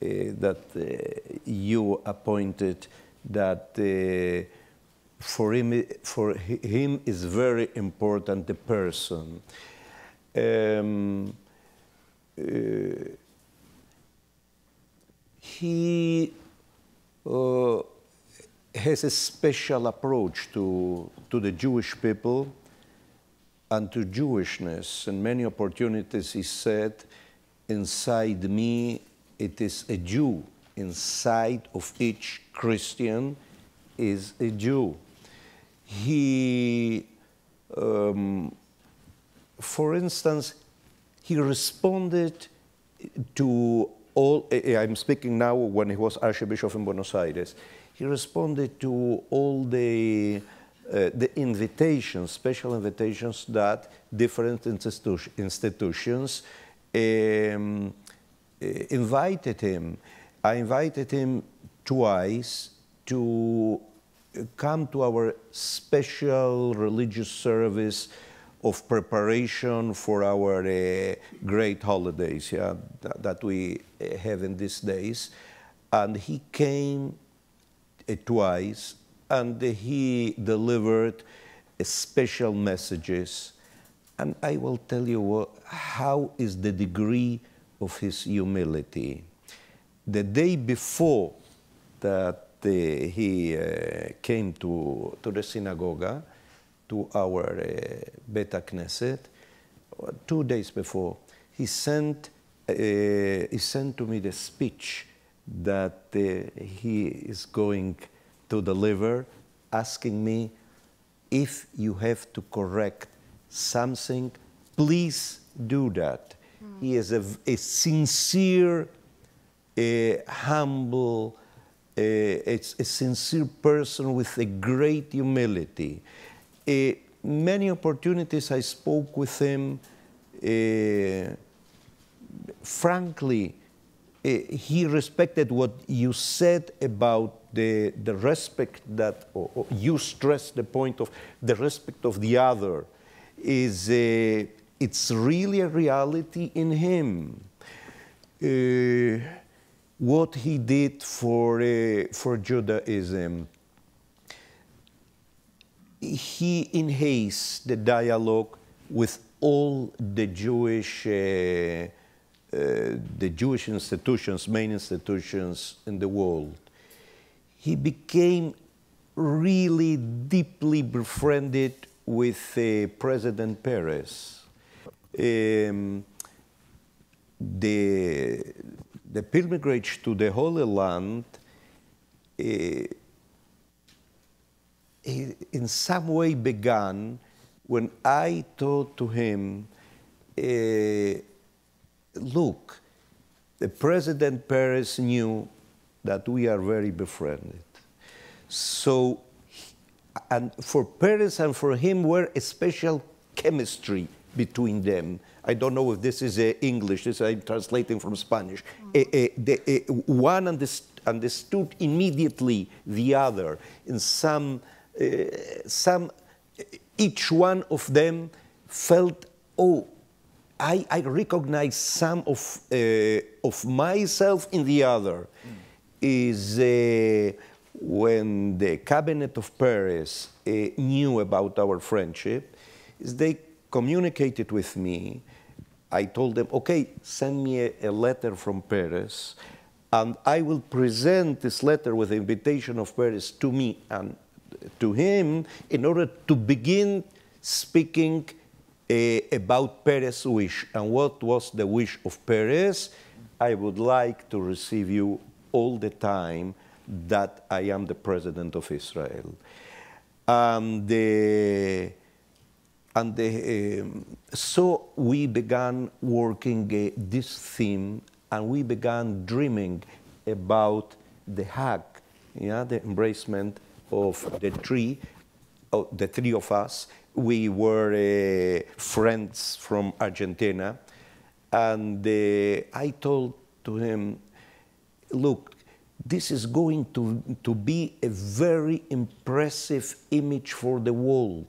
that uh, you appointed that for him, for him is very important the person. Um, uh, he uh, has a special approach to, to the Jewish people and to Jewishness. And many opportunities he said, inside me, it is a Jew. Inside of each Christian is a Jew. He, um, for instance, he responded to all, I'm speaking now when he was Archbishop in Buenos Aires, he responded to all the, uh, the invitations, special invitations that different institu institutions um, invited him. I invited him twice to come to our special religious service of preparation for our uh, great holidays yeah, that, that we uh, have in these days. And he came uh, twice and he delivered uh, special messages. And I will tell you what, how is the degree of his humility. The day before that he uh, came to, to the synagogue, to our uh, Beta Knesset, two days before, he sent, uh, he sent to me the speech that he is going to deliver, asking me if you have to correct something, please do that. Mm. He is a, a sincere, a humble, a, a, sincere person with a great humility. Many opportunities I spoke with him. Frankly, he respected what you said about the, the respect that or, or you stressed the point of the respect of the other is it's really a reality in him. Uh, what he did for, uh, for Judaism, he enhanced the dialogue with all the Jewish, uh, uh, the Jewish institutions, main institutions in the world. He became really deeply befriended with uh, President Peres. Um, the, the pilgrimage to the Holy Land uh, in some way began when I told to him, uh, look, the President Peres knew that we are very befriended. So, and for Peres and for him were a special chemistry between them. I don't know if this is uh, English, this I'm translating from Spanish. Uh, the, one understood immediately the other in some uh, some, each one of them felt, oh, I, I recognize some of, uh, of myself in the other. Mm. Is uh, when the cabinet of Peres uh, knew about our friendship, is they communicated with me. I told them, okay, send me a, a letter from Peres, and I will present this letter with the invitation of Peres to me and to him in order to begin speaking uh, about Peres' wish. And what was the wish of Peres? I would like to receive you all the time that I am the president of Israel. And, uh, and the, um, so we began working uh, this theme and we began dreaming about the hug, yeah, the embracement of the three, oh, the three of us. We were uh, friends from Argentina, and uh, I told to him, look, this is going to, to be a very impressive image for the world.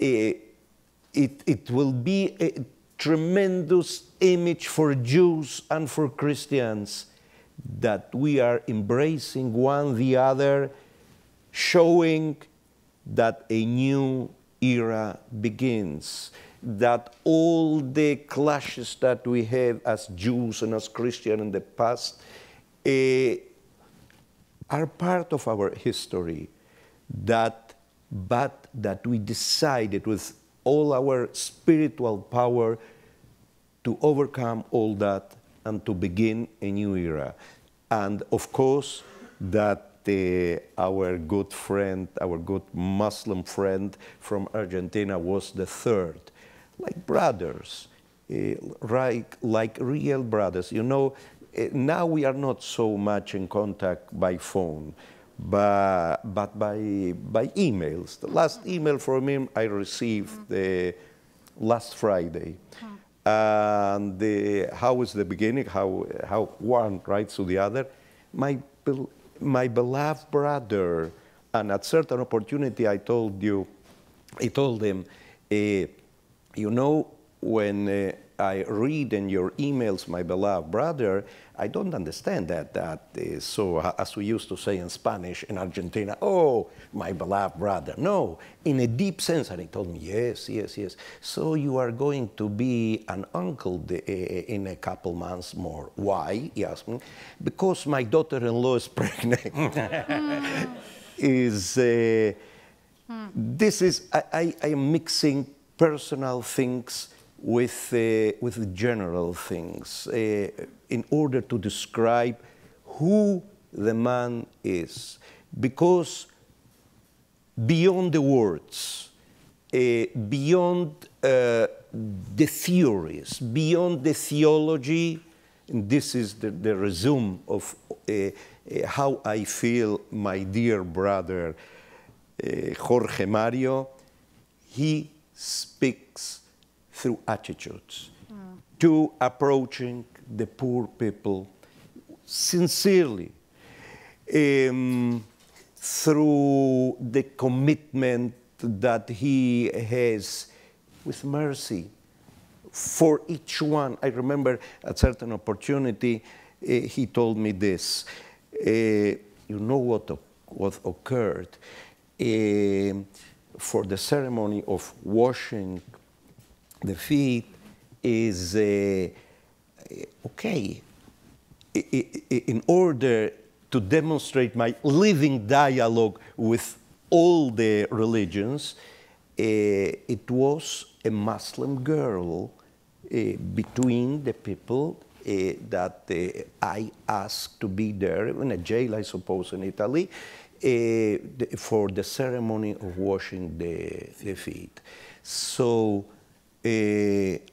Uh, it, it will be a tremendous image for Jews and for Christians that we are embracing one the other showing that a new era begins. that all the clashes that we have as Jews and as Christians in the past uh, are part of our history. That, but that we decided with all our spiritual power to overcome all that and to begin a new era. And of course, that uh, our good friend, our good Muslim friend from Argentina was the third, like brothers, uh, like, like real brothers. You know, uh, now we are not so much in contact by phone, but, but by, by emails. The last email from him I received uh, last Friday. And the, how was the beginning? How, how one writes to the other? My, my beloved brother, and at certain opportunity I told you, I told him, uh, you know, when uh, I read in your emails, my beloved brother, I don't understand that. That is so, as we used to say in Spanish in Argentina, oh, my beloved brother. No, in a deep sense. And he told me, yes, yes, yes. So you are going to be an uncle eh, eh, in a couple months more. Why? He asked me. Because my daughter in law is pregnant. Hmm. is. Uh, This is, I, I, I am mixing personal things with, uh, with general things uh, in order to describe who the man is. Because beyond the words, uh, beyond uh, the theories, beyond the theology, and this is the, the resume of uh, uh, how I feel my dear brother Jorge Mario, he speaks through attitudes mm. to approaching the poor people sincerely um, through the commitment that he has with mercy for each one. I remember at certain opportunity uh, he told me this. Uh, you know what, what occurred? Uh, for the ceremony of washing the feet is uh, okay. In order to demonstrate my living dialogue with all the religions, uh, it was a Muslim girl uh, between the people uh, that uh, I asked to be there in a jail, I suppose, in Italy, uh, for the ceremony of washing the, the feet. So uh,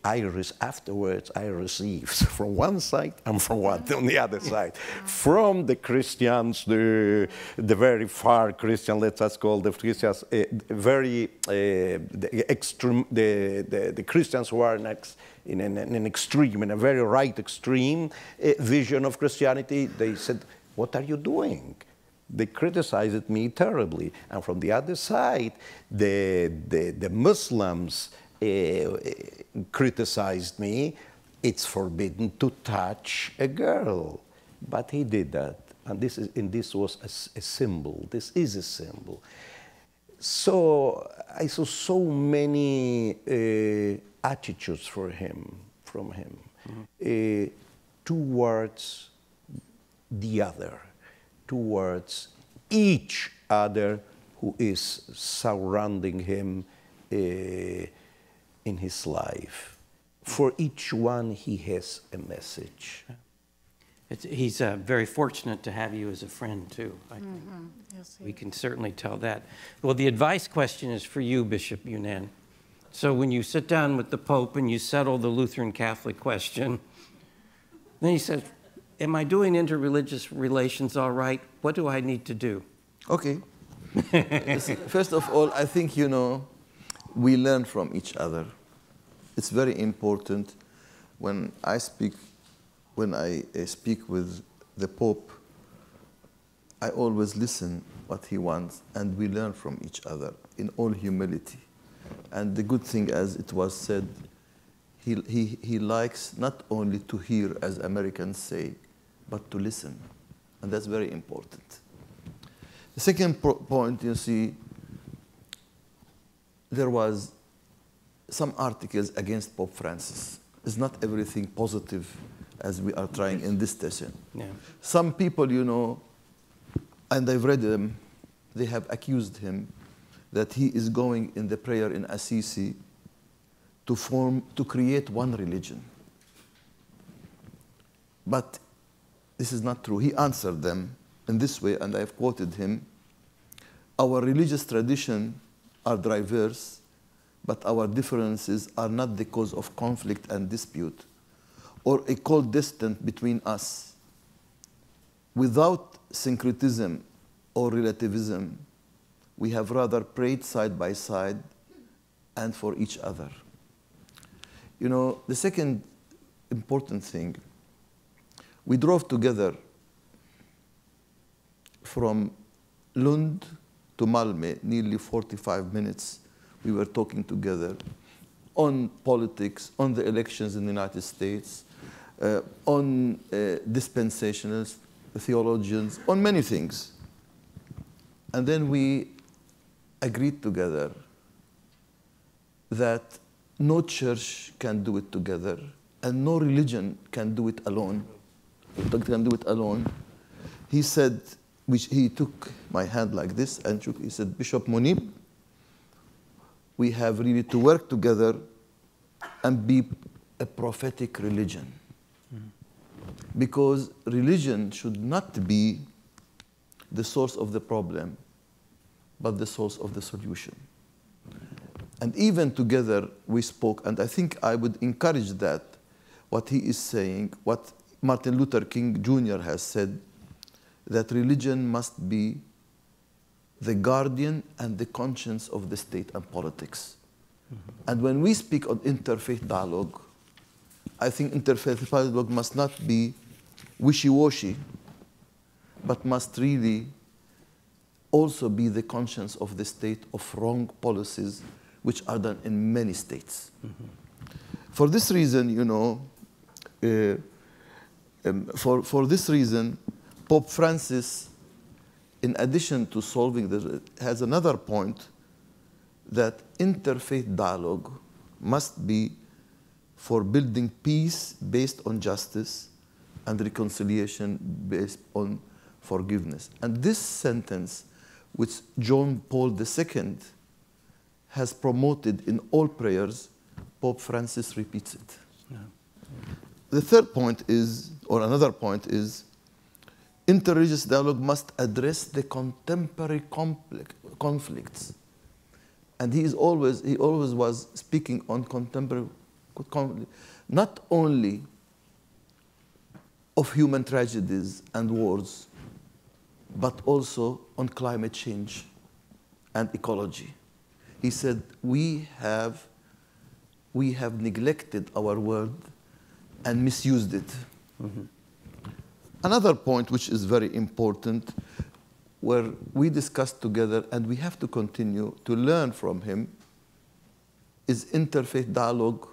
iris afterwards I received from one side and from one on the other side. From the Christians, the, the very far Christian, let us call the Christians, uh, very uh, the extreme, the, the, the, Christians who are next in an, in an, extreme, in a very right extreme uh, vision of Christianity, they said, what are you doing? They criticized me terribly. And from the other side, the, the, the Muslims, uh, criticized me, it's forbidden to touch a girl. But he did that. And this, is, and this was a, a symbol. This is a symbol. So I saw so many uh, attitudes for him, from him, mm-hmm. uh, towards the other, towards each other who is surrounding him. Uh, in his life. For each one, he has a message. It's, he's uh, very fortunate to have you as a friend, too. I think. Mm-hmm. Yes, we can certainly tell that. Well, the advice question is for you, Bishop Younan. So when you sit down with the Pope and you settle the Lutheran Catholic question, then he says, Am I doing interreligious relations all right? What do I need to do? Okay. First of all, I think, you know, we learn from each other. It's very important when I speak, when I uh, speak with the Pope, I always listen what he wants and we learn from each other in all humility. And the good thing, as it was said, he, he, he likes not only to hear, as Americans say, but to listen. And that's very important. The second point, you see, there was some articles against Pope Francis. It's not everything positive as we are trying in this session. Yeah. Some people, you know, and I've read them, they have accused him that he is going in the prayer in Assisi to form, to create one religion. But this is not true. He answered them in this way, and I've quoted him Our religious tradition are diverse, but our differences are not the cause of conflict and dispute or a cold distance between us. Without syncretism or relativism, we have rather prayed side by side and for each other. You know, the second important thing, we drove together from Lund to Malmö, nearly 45 minutes. We were talking together on politics, on the elections in the United States, uh, on uh, dispensationalists, theologians, on many things. And then we agreed together that no church can do it together and no religion can do it alone. Can do it alone. He said, which he took my hand like this and shook, he said, Bishop Munib, we have really to work together and be a prophetic religion. Because religion should not be the source of the problem, but the source of the solution. And even together we spoke, and I think I would encourage that, what he is saying, what Martin Luther King Jr. has said, that religion must be the guardian and the conscience of the state and politics. Mm-hmm. And when we speak on interfaith dialogue, I think interfaith dialogue must not be wishy-washy, but must really also be the conscience of the state of wrong policies which are done in many states. Mm-hmm. For this reason, you know, uh, um, for, for this reason, Pope Francis, in addition to solving this, has another point that interfaith dialogue must be for building peace based on justice and reconciliation based on forgiveness. And this sentence, which John Paul II has promoted in all prayers, Pope Francis repeats it. Yeah. The third point is, or another point is, interreligious dialogue must address the contemporary conflicts. And he is always, he always was speaking on contemporary conflict, not only of human tragedies and wars, but also on climate change and ecology. He said, we have, we have neglected our world and misused it. Mm-hmm. Another point which is very important, where we discussed together and we have to continue to learn from him, is interfaith dialogue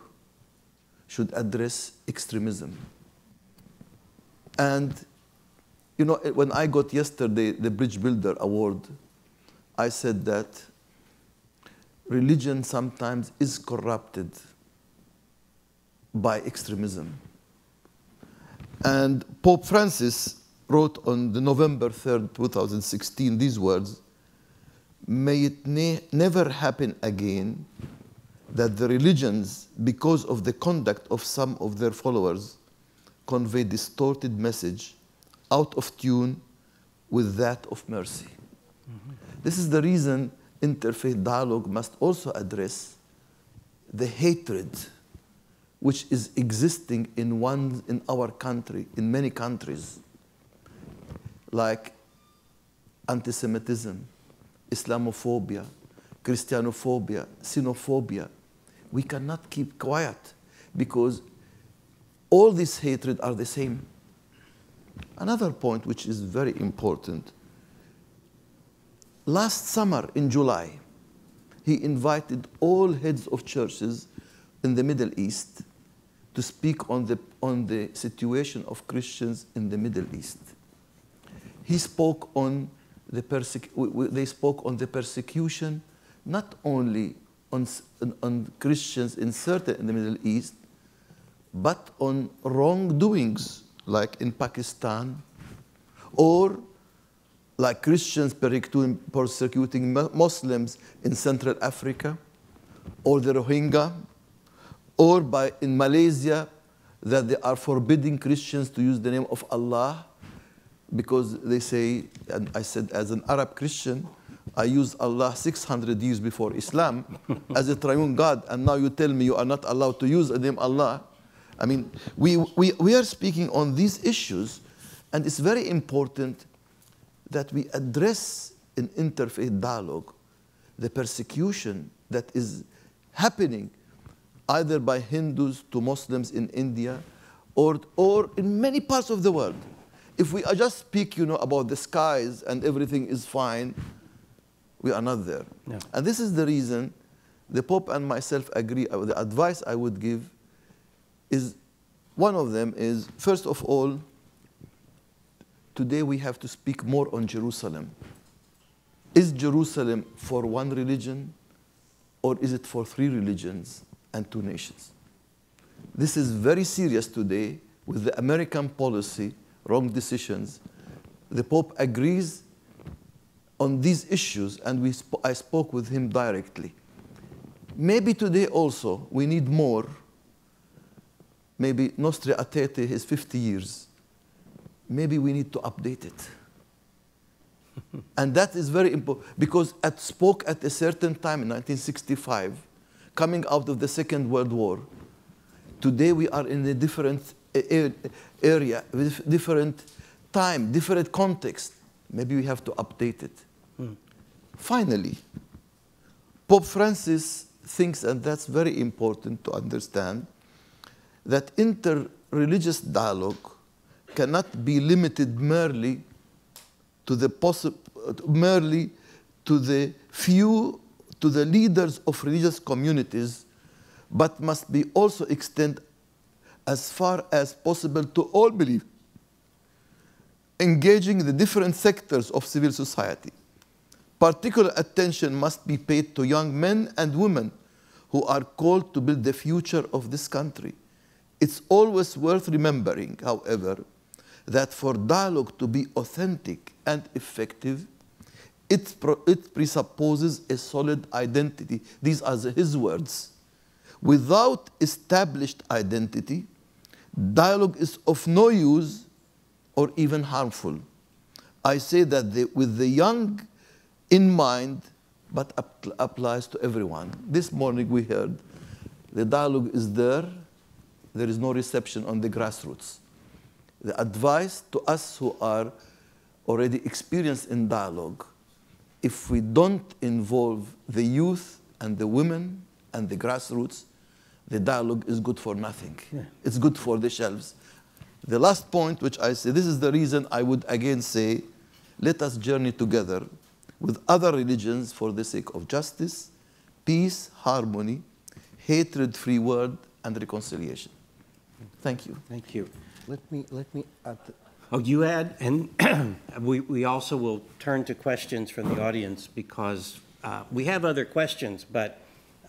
should address extremism. And, you know, eh, when I got yesterday the Bridge Builder Award, I said that religion sometimes is corrupted by extremism. And Pope Francis wrote on the November 3rd, 2016, these words May it ne never happen again that the religions, because of the conduct of some of their followers, convey distorted message out of tune with that of mercy. Mm-hmm. This is the reason interfaith dialogue must also address the hatred which is existing in one in our country, in many countries, like anti-Semitism, Islamophobia, Christianophobia, xenophobia. We cannot keep quiet because all these hatred are the same. Another point which is very important. Last summer in July, he invited all heads of churches in the Middle East to speak on the, on the situation of Christians in the Middle East. He spoke on the persec- they spoke on the persecution not only on, on Christians in certain in the Middle East, but on wrongdoings like in Pakistan, or like Christians persecuting Muslims in Central Africa, or the Rohingya, or by in Malaysia that they are forbidding Christians to use the name of Allah because they say, and I said as an Arab Christian, I used Allah 600 years before Islam as a triune God, and now you tell me you are not allowed to use the name Allah. I mean, we, we, we are speaking on these issues, and it's very important that we address in interfaith dialogue the persecution that is happening either by Hindus to Muslims in India or, or in many parts of the world. If we just speak, you know, about the skies and everything is fine, we are not there. Yeah. And this is the reason the Pope and myself agree. Uh, the advice I would give is one of them is first of all, today we have to speak more on Jerusalem. Is Jerusalem for one religion or is it for three religions and two nations? This is very serious today with the American policy, wrong decisions. The Pope agrees on these issues, and we sp I spoke with him directly. Maybe today also we need more. Maybe Nostra Aetate is 50 years. Maybe we need to update it. and that is very important because it spoke at a certain time in 1965, coming out of the Second World War. Today we are in a different area, with different time, different context. Maybe we have to update it. Hmm. Finally, Pope Francis thinks, and that's very important to understand, that inter-religious dialogue cannot be limited merely to the uh, merely to the few, to the leaders of religious communities, but must be also extend as far as possible to all believers, engaging the different sectors of civil society. Particular attention must be paid to young men and women who are called to build the future of this country. It's always worth remembering, however, that for dialogue to be authentic and effective, it, it presupposes a solid identity. These are his words. Without established identity, dialogue is of no use or even harmful. I say that the, with the young in mind, but applies to everyone. This morning we heard the dialogue is there, there is no reception on the grassroots. The advice to us who are already experienced in dialogue, if we don't involve the youth and the women and the grassroots, the dialogue is good for nothing. Yeah. It's good for the shelves. The last point, which I say, this is the reason I would again say, let us journey together with other religions for the sake of justice, peace, harmony, hatred-free world, and reconciliation. Thank you. Thank you. Let me, let me add. Oh, you add, and we, we also will turn to questions from the audience because uh, we have other questions, but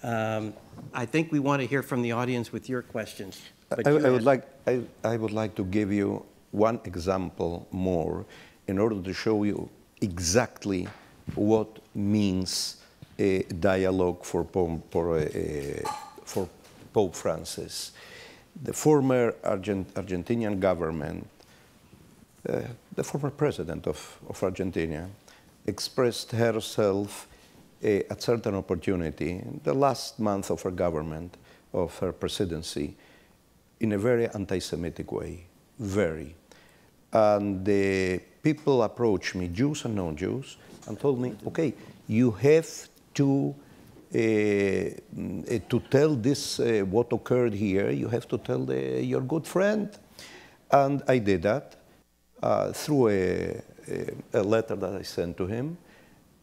um, I think we want to hear from the audience with your questions. I, I, would like, I, I would like to give you one example more in order to show you exactly what means a dialogue for, Pope, for, uh, for Pope Francis. The former Argent Argentinian government, uh, the former president of, of Argentina, expressed herself uh, at certain opportunity, in the last month of her government, of her presidency, in a very anti-Semitic way, very. And the people approached me, Jews and non-Jews, and told me, okay, you have to uh, to tell this uh, what occurred here. You have to tell the, your good friend, and I did that uh, through a, a, letter that I sent to him.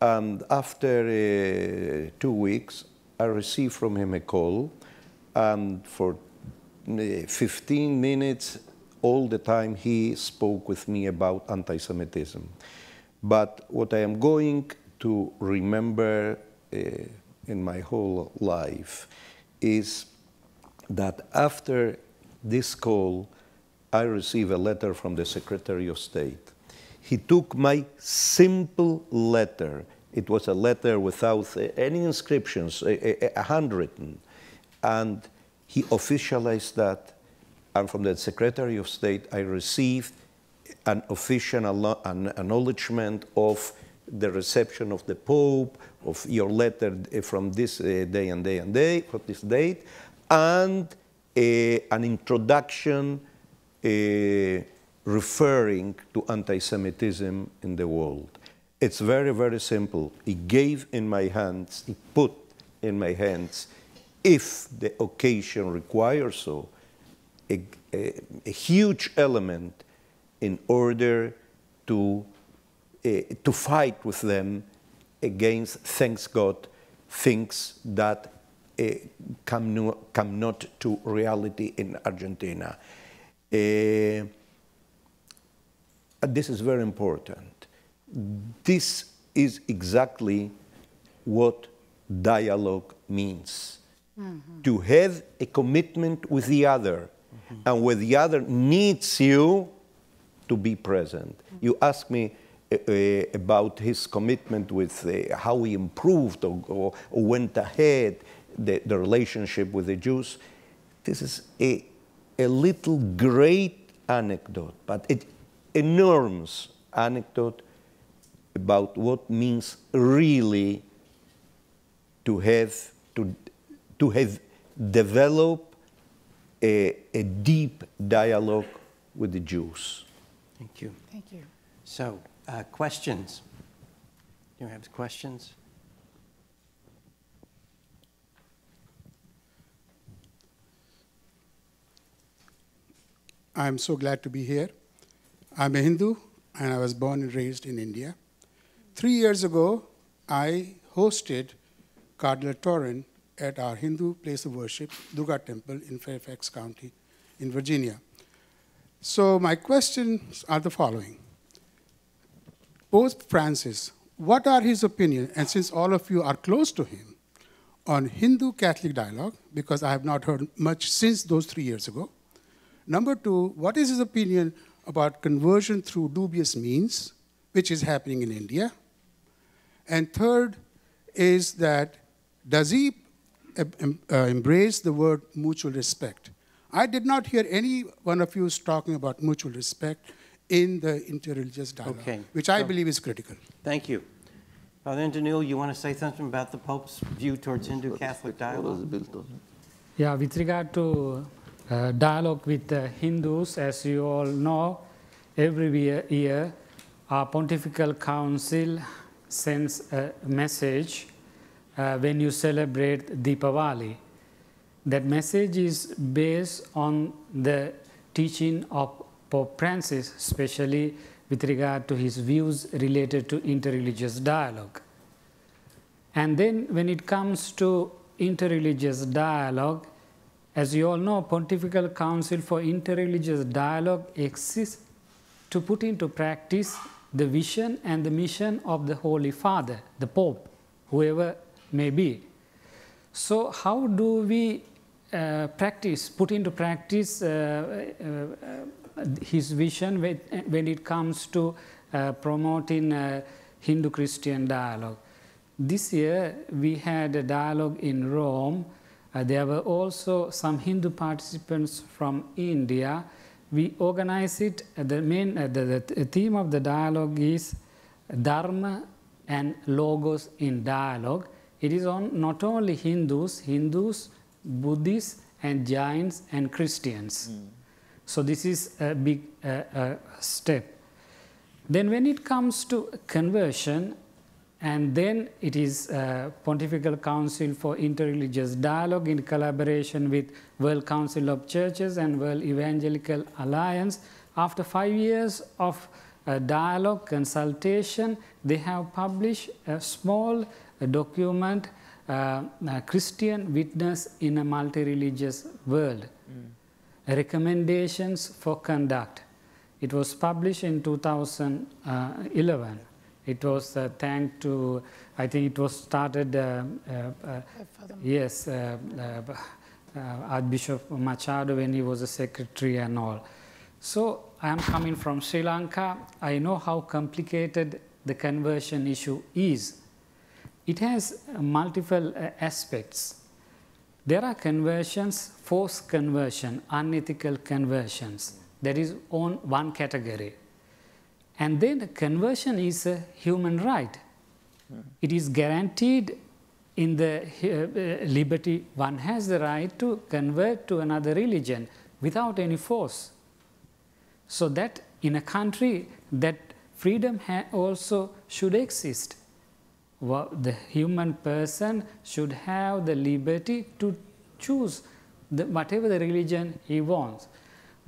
And after uh, two weeks, I received from him a call, and for uh, 15 minutes, all the time he spoke with me about anti-Semitism. But what I am going to remember uh, in my whole life is that after this call, I received a letter from the Secretary of State. He took my simple letter. It was a letter without any inscriptions, a, a, a handwritten, and he officialized that. And from the Secretary of State, I received an official acknowledgement of the reception of the Pope, of your letter from this uh, day and day and day, from this date, and uh, an introduction referring to anti-Semitism in the world. It's very, very simple. He gave in my hands, he put in my hands, if the occasion requires so, a, a, a huge element in order to, uh, to fight with them against, thanks God, things that uh, come, no, come not to reality in Argentina. Uh, this is very important. This is exactly what dialogue means. Mm -hmm. To have a commitment with the other, mm -hmm. and where the other needs you, to be present. Mm -hmm. You ask me uh, uh, about his commitment with uh, how he improved or, or, or went ahead the, the, relationship with the Jews. This is a, a little great anecdote, but an enormous anecdote about what means really to have to, to have developed a, a deep dialogue with the Jews. Thank you. Thank you. So, uh, questions? Do you have questions? I'm so glad to be here. I'm a Hindu and I was born and raised in India. Three years ago, I hosted Cardinal Tauran at our Hindu place of worship, Durga Temple in Fairfax County in Virginia. So my questions are the following. Pope Francis, what are his opinions, and since all of you are close to him, on Hindu-Catholic dialogue, because I have not heard much since those three years ago. Number two, what is his opinion about conversion through dubious means, which is happening in India? And third is that does he uh, embrace the word mutual respect? I did not hear any one of you talking about mutual respect in the interreligious dialogue, okay. which I so, believe is critical. Thank you. Father Indunil, you want to say something about the Pope's view towards Hindu-Catholic dialogue? Yeah, with regard to uh, dialogue with the Hindus, as you all know, every year our Pontifical Council sends a message uh, when you celebrate Deepavali. That message is based on the teaching of Pope Francis, especially with regard to his views related to interreligious dialogue. And then when it comes to interreligious dialogue, as you all know, Pontifical Council for Interreligious Dialogue exists to put into practice the vision and the mission of the Holy Father, the Pope, whoever may be. So how do we uh, practice, put into practice uh, uh, his vision when it comes to uh, promoting uh, Hindu-Christian dialogue? This year we had a dialogue in Rome. Uh, there were also some Hindu participants from India. We organized it, the main the, the theme of the dialogue is Dharma and Logos in dialogue. It is on not only Hindus, Hindus, Buddhists and Jains and Christians. Mm. So this is a big uh, uh, step. Then when it comes to conversion, and then it is uh, Pontifical Council for Interreligious Dialogue in collaboration with World Council of Churches and World Evangelical Alliance. After five years of uh, dialogue consultation, they have published a small uh, document uh, Christian witness in a multi-religious world. Mm. Recommendations for conduct. It was published in 2011. It was uh, thanks to, I think it was started, uh, uh, yes, uh, uh, Archbishop Machado when he was a secretary and all. So I am coming from Sri Lanka. I know how complicated the conversion issue is. It has multiple aspects. There are conversions, forced conversion, unethical conversions. That is on one category. And then conversion is a human right. Mm. It is guaranteed in the uh, liberty, one has the right to convert to another religion without any force. So that in a country that freedom also should exist. Well, the human person should have the liberty to choose the, whatever the religion he wants.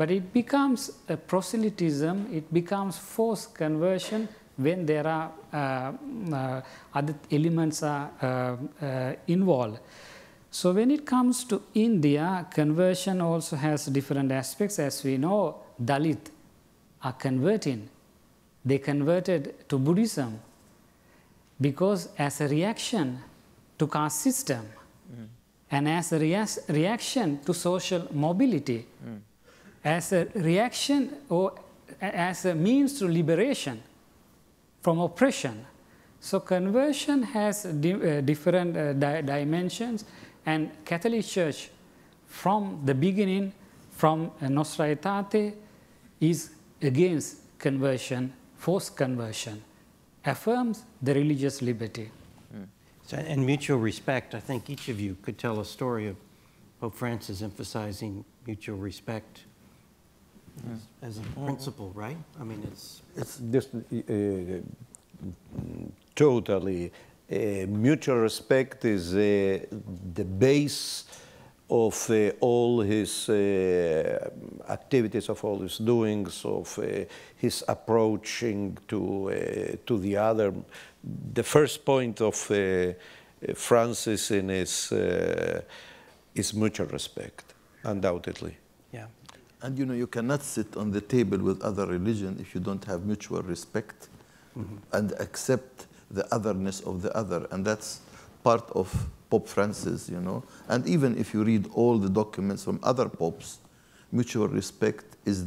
But it becomes a proselytism, it becomes forced conversion when there are uh, uh, other elements are uh, uh, involved. So when it comes to India, conversion also has different aspects. As we know, Dalit are converting. They converted to Buddhism because as a reaction to caste system mm. and as a rea reaction to social mobility, mm as a reaction or as a means to liberation from oppression. So conversion has di uh, different uh, di dimensions and Catholic Church from the beginning, from uh, Nostra Aetate, is against conversion, forced conversion, affirms the religious liberty. Mm. So, and mutual respect, I think each of you could tell a story of Pope Francis emphasizing mutual respect as, a principle, right? I mean, it's it's just uh, totally uh, mutual respect is uh, the base of uh, all his uh, activities, of all his doings, of uh, his approaching to to the other. The first point of Francis in his is mutual respect, undoubtedly. Yeah. And you know, you cannot sit on the table with other religion if you don't have mutual respect mm -hmm. and accept the otherness of the other. And that's part of Pope Francis, you know. And even if you read all the documents from other popes, mutual respect is,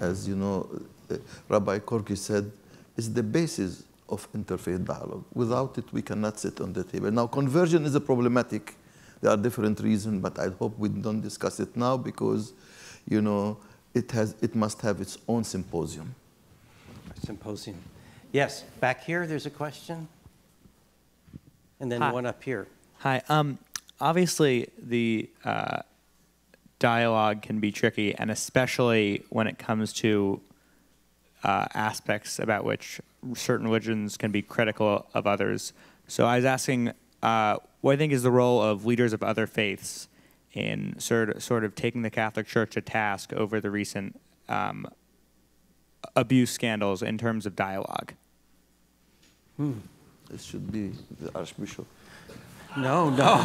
as you know, uh, Rabbi Skorka said, is the basis of interfaith dialogue. Without it, we cannot sit on the table. Now, conversion is a problematic. There are different reasons, but I hope we don't discuss it now because you know, it, has, it must have its own symposium. Symposium. Yes, back here, there's a question. And then Hi. one up here. Hi. Um, obviously, the uh, dialogue can be tricky, and especially when it comes to uh, aspects about which certain religions can be critical of others. So I was asking, uh, what I think is the role of leaders of other faiths in sort of, sort of taking the Catholic Church to task over the recent um, abuse scandals in terms of dialogue? Hmm. This should be the Archbishop. No, no.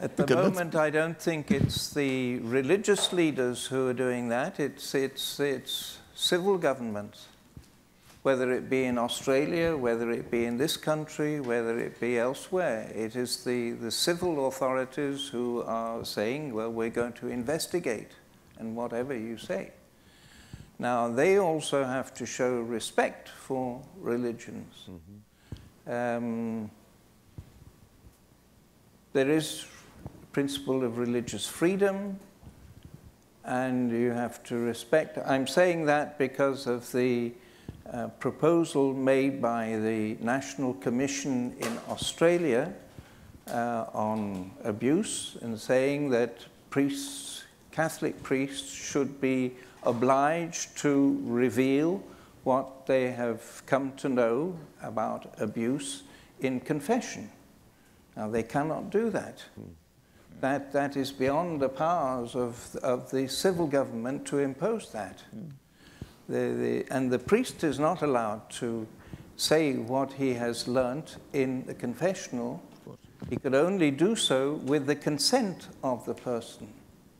At the moment, I don't think it's the religious leaders who are doing that. It's, it's, it's civil governments whether it be in Australia, whether it be in this country, whether it be elsewhere. It is the, the civil authorities who are saying, well, we're going to investigate, and whatever you say. Now, they also have to show respect for religions. Mm -hmm. um, there is principle of religious freedom, and you have to respect. I'm saying that because of the proposal made by the National Commission in Australia uh, on abuse and saying that priests, Catholic priests should be obliged to reveal what they have come to know about abuse in confession. Now, they cannot do that. Mm. That, that is beyond the powers of, of the civil government to impose that. Mm. The, the, and the priest is not allowed to say what he has learnt in the confessional. He could only do so with the consent of the person.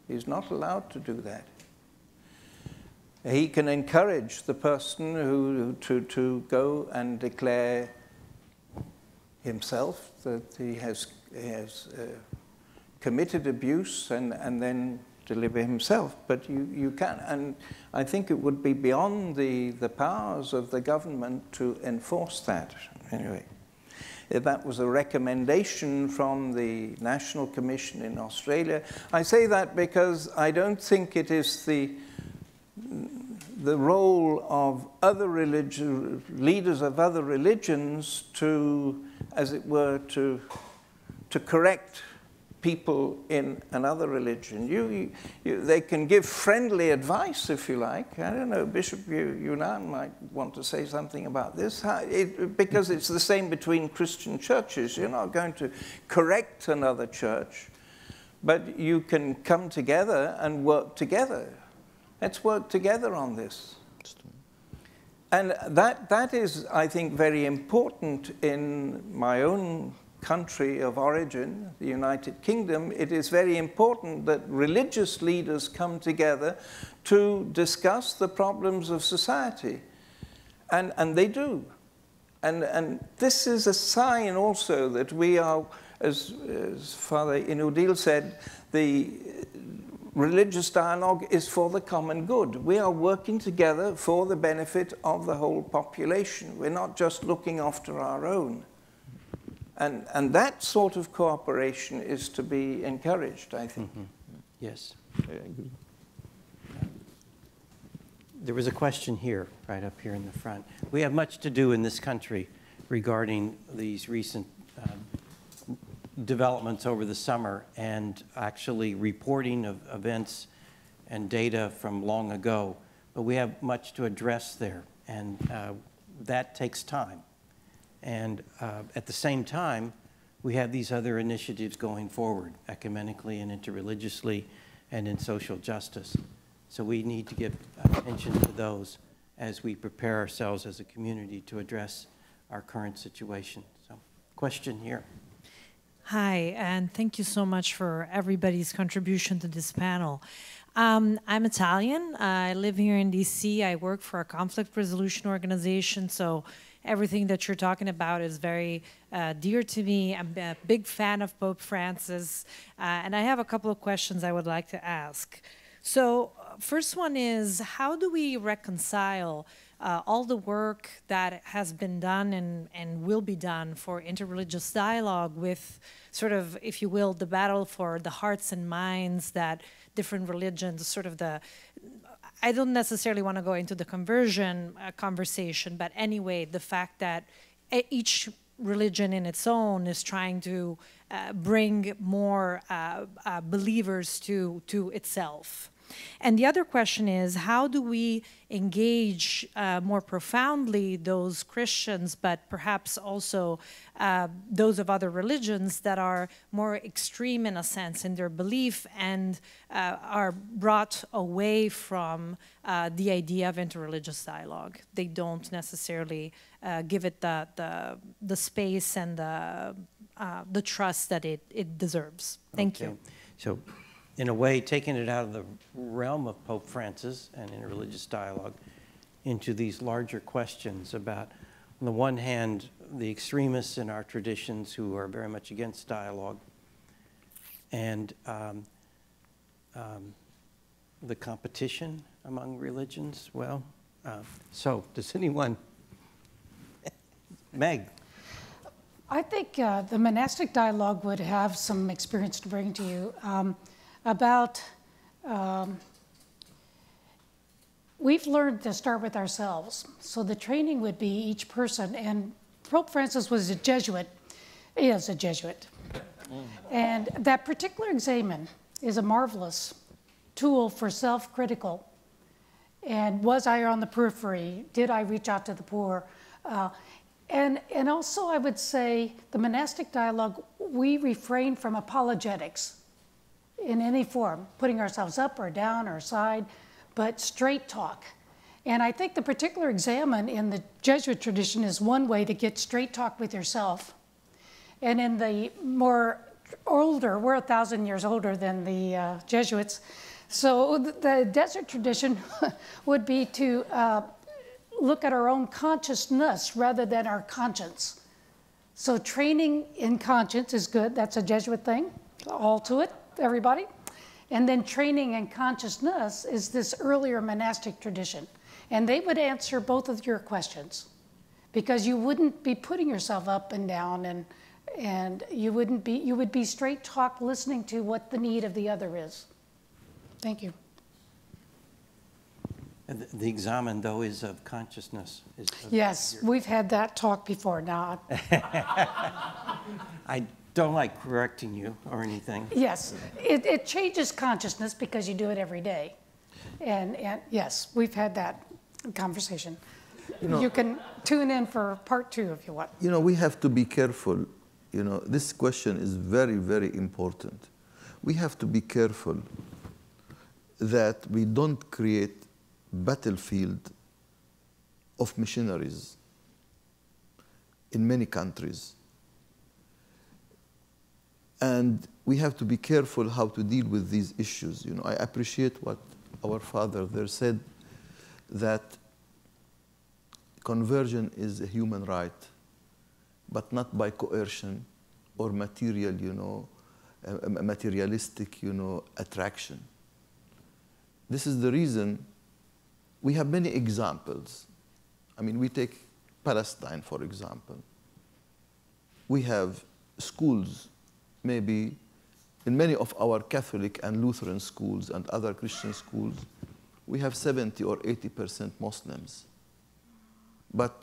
He's not allowed to do that. He can encourage the person who, to, to go and declare himself that he has, he has uh, committed abuse and, and then deliver himself. But you, you can, and I think it would be beyond the, the powers of the government to enforce that. Anyway, that was a recommendation from the National Commission in Australia. I say that because I don't think it is the the role of other religion, leaders of other religions to, as it were, to, to correct people in another religion. You, you, they can give friendly advice, if you like. I don't know, Bishop Younan might want to say something about this, it, because it's the same between Christian churches. You're not going to correct another church, but you can come together and work together. Let's work together on this. And that, that is, I think, very important in my own country of origin, the United Kingdom. It is very important that religious leaders come together to discuss the problems of society. And, and they do. And, and this is a sign also that we are, as, as Father Indunil said, the religious dialogue is for the common good. We are working together for the benefit of the whole population. We're not just looking after our own. And, and that sort of cooperation is to be encouraged, I think. Mm -hmm. Yes. I agree. There was a question here, right up here in the front. We have much to do in this country regarding these recent um, developments over the summer and actually reporting of events and data from long ago. But we have much to address there, and uh, that takes time. And uh, at the same time, we have these other initiatives going forward, ecumenically and interreligiously and in social justice. So we need to give attention to those as we prepare ourselves as a community to address our current situation. So, question here. Hi, and thank you so much for everybody's contribution to this panel. Um, I'm Italian. I live here in DC. I work for a conflict resolution organization, so everything that you're talking about is very uh, dear to me. I'm a big fan of Pope Francis, uh, and I have a couple of questions I would like to ask. So, first one is how do we reconcile uh, all the work that has been done and, and will be done for interreligious dialogue with sort of, if you will, the battle for the hearts and minds that different religions, sort of the, I don't necessarily want to go into the conversion uh, conversation, but anyway, the fact that each religion in its own is trying to uh, bring more uh, uh, believers to, to itself. And the other question is how do we engage uh, more profoundly those Christians, but perhaps also uh, those of other religions that are more extreme in a sense in their belief and uh, are brought away from uh, the idea of interreligious dialogue? They don't necessarily uh, give it the, the, the, space and the, uh, the trust that it, it deserves. Thank okay. you. So in a way, taking it out of the realm of Pope Francis and interreligious dialogue into these larger questions about, on the one hand, the extremists in our traditions who are very much against dialogue, and um, um, the competition among religions. Well, uh, so does anyone? Meg. I think uh, the monastic dialogue would have some experience to bring to you. Um, about um, we've learned to start with ourselves. So the training would be each person. And Pope Francis was a Jesuit. He is a Jesuit. And that particular examen is a marvelous tool for self critical. And was I on the periphery? Did I reach out to the poor? Uh, and, and also, I would say the monastic dialogue, we refrain from apologetics in any form, putting ourselves up or down or side, but straight talk. And I think the particular examen in the Jesuit tradition is one way to get straight talk with yourself. And in the more older. We're a thousand years older than the uh, Jesuits. So the desert tradition would be to uh, look at our own consciousness rather than our conscience. So training in conscience is good. That's a Jesuit thing. All to it, everybody. And then training in consciousness is this earlier monastic tradition. And they would answer both of your questions because you wouldn't be putting yourself up and down and and you wouldn't be you would be straight talk listening to what the need of the other is. Thank you. And the- The examen, though, is of consciousness. is of Yes, your- we've had that talk before. Now, I don't like correcting you or anything. yes, it, it changes consciousness because you do it every day. And, and yes, we've had that conversation. You can tune in for part two if you want. You know, we have to be careful. You know, this question is very, very important. We have to be careful that we don't create battlefield of missionaries in many countries. And we have to be careful how to deal with these issues. You know, I appreciate what our father there said that conversion is a human right, but not by coercion or material, you know, materialistic, you know, attraction. This is the reason we have many examples. I mean, we take Palestine, for example. We have schools, maybe in many of our Catholic and Lutheran schools and other Christian schools, we have 70 or 80 percent Muslims. But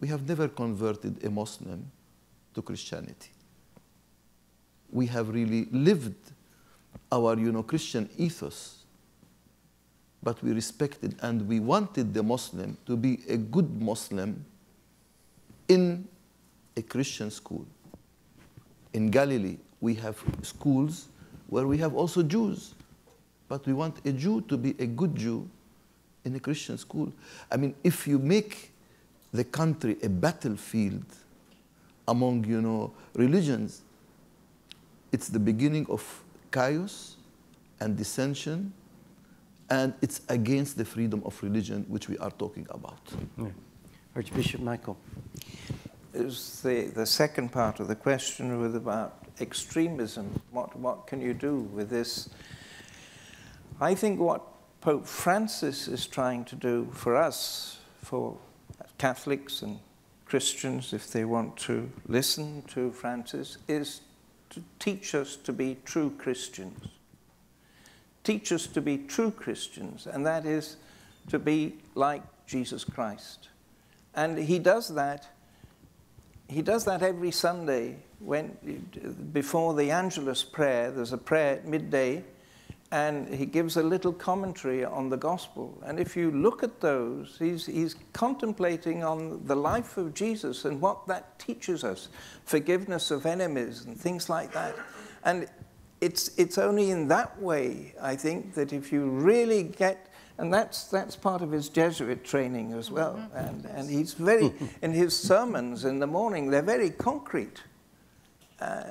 we have never converted a Muslim to Christianity. We have really lived our you know, Christian ethos, but we respected and we wanted the Muslim to be a good Muslim in a Christian school. In Galilee, we have schools where we have also Jews, but we want a Jew to be a good Jew in a Christian school. I mean, if you make the country a battlefield among, you know, religions, it's the beginning of chaos and dissension, and it's against the freedom of religion which we are talking about. Yeah. Archbishop Michael. Is the, the second part of the question was about extremism. What, what can you do with this? I think what Pope Francis is trying to do for us, for Catholics and Christians, if they want to listen to Francis, is to teach us to be true Christians. Teach us to be true Christians, and that is to be like Jesus Christ. And he does that he does that every Sunday when before the Angelus prayer, there's a prayer at midday, and he gives a little commentary on the gospel. And if you look at those, he's, he's contemplating on the life of Jesus and what that teaches us forgiveness of enemies and things like that. And it's, it's only in that way, I think, that if you really get and that's, that's part of his Jesuit training as well. And, and he's very, in his sermons in the morning, they're very concrete. Uh,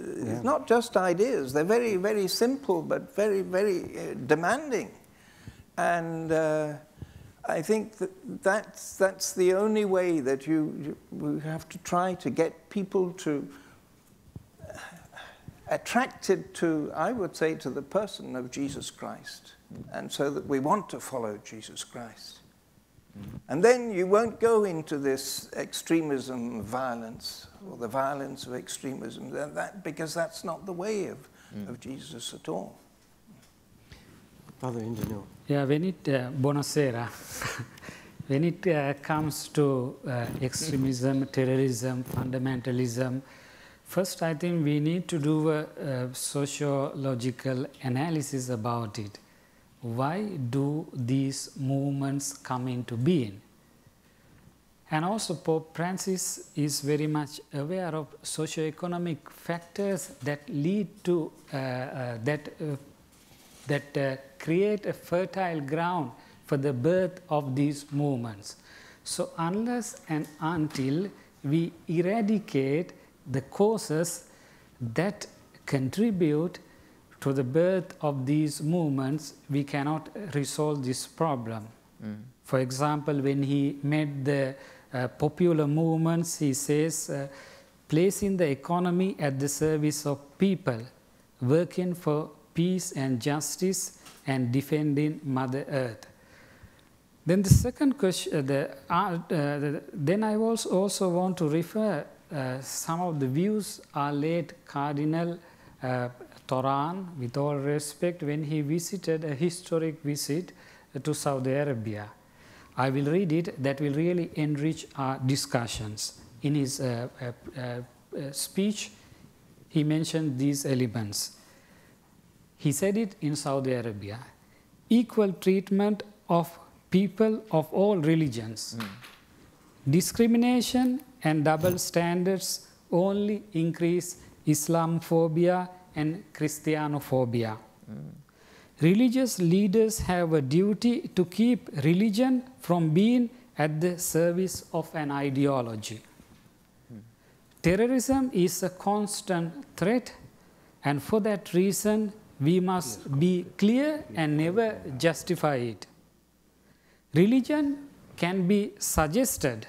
It's not just ideas, they're very, very simple, but very, very uh, demanding. And uh, I think that that's, that's the only way that you, you we have to try to get people to attracted to, I would say, to the person of Jesus Christ, and so that we want to follow Jesus Christ. And then you won't go into this extremism, violence, or the violence of extremism, that, that, because that's not the way of, of Jesus at all. Father Indunil. Yeah, when it, uh, buonasera. when it uh, comes to uh, extremism, terrorism, fundamentalism, first I think we need to do a, a sociological analysis about it. Why do these movements come into being? And also Pope Francis is very much aware of socio-economic factors that lead to, uh, uh, that uh, that uh, create a fertile ground for the birth of these movements. So, unless and until we eradicate the causes, that contribute to the birth of these movements, we cannot resolve this problem. Mm. For example, when he made the uh, popular movements, he says, uh, placing the economy at the service of people, working for peace and justice, and defending Mother Earth. Then the second question, uh, the, uh, the, then I also, also want to refer uh, some of the views our late Cardinal uh, Tauran, with all respect, when he visited a historic visit to Saudi Arabia. I will read it, that will really enrich our discussions. In his uh, uh, uh, speech, he mentioned these elements. He said it in Saudi Arabia equal treatment of people of all religions. Mm. Discrimination and double standards only increase Islamophobia and Christianophobia. Mm. Religious leaders have a duty to keep religion from being at the service of an ideology. Terrorism is a constant threat, and for that reason, we must be clear and never justify it. Religion can be suggested,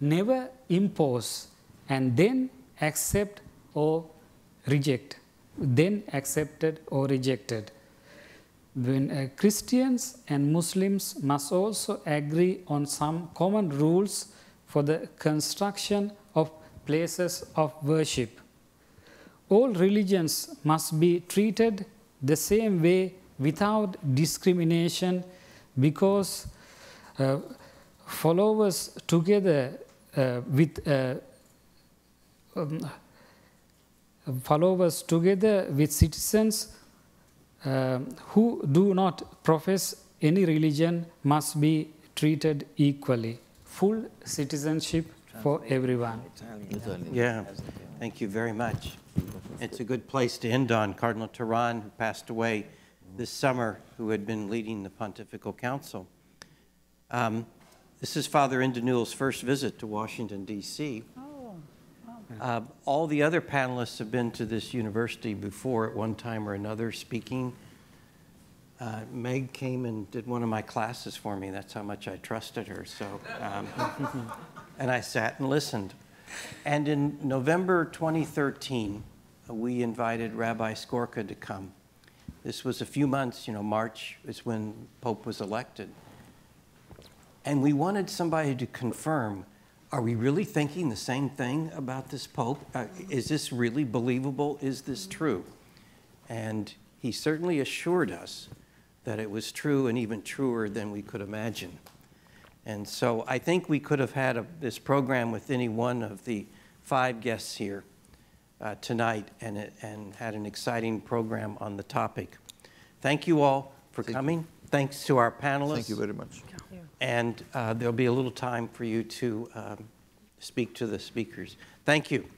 never impose, and then accept or reject, then accepted or rejected when uh, Christians and Muslims must also agree on some common rules for the construction of places of worship. All religions must be treated the same way without discrimination because uh, followers together uh, with uh, um, followers together with citizens um, who do not profess any religion must be treated equally. Full citizenship for everyone. Yeah, thank you very much. It's a good place to end on. Cardinal Tauran, who passed away this summer, who had been leading the Pontifical Council. Um, this is Father Indunil's first visit to Washington, D.C. Uh, all the other panelists have been to this university before at one time or another speaking. Uh, Meg came and did one of my classes for me. That's how much I trusted her. So, um, and I sat and listened. And in November 2013, uh, we invited Rabbi Skorka to come. This was a few months, you know, March is when Pope was elected. And we wanted somebody to confirm are we really thinking the same thing about this Pope? Uh, is this really believable? Is this true? And he certainly assured us that it was true and even truer than we could imagine. And so I think we could have had a, this program with any one of the five guests here uh, tonight and, it, and had an exciting program on the topic. Thank you all for Thank coming. You. Thanks to our panelists. Thank you very much. And uh, there'll be a little time for you to um, speak to the speakers. Thank you.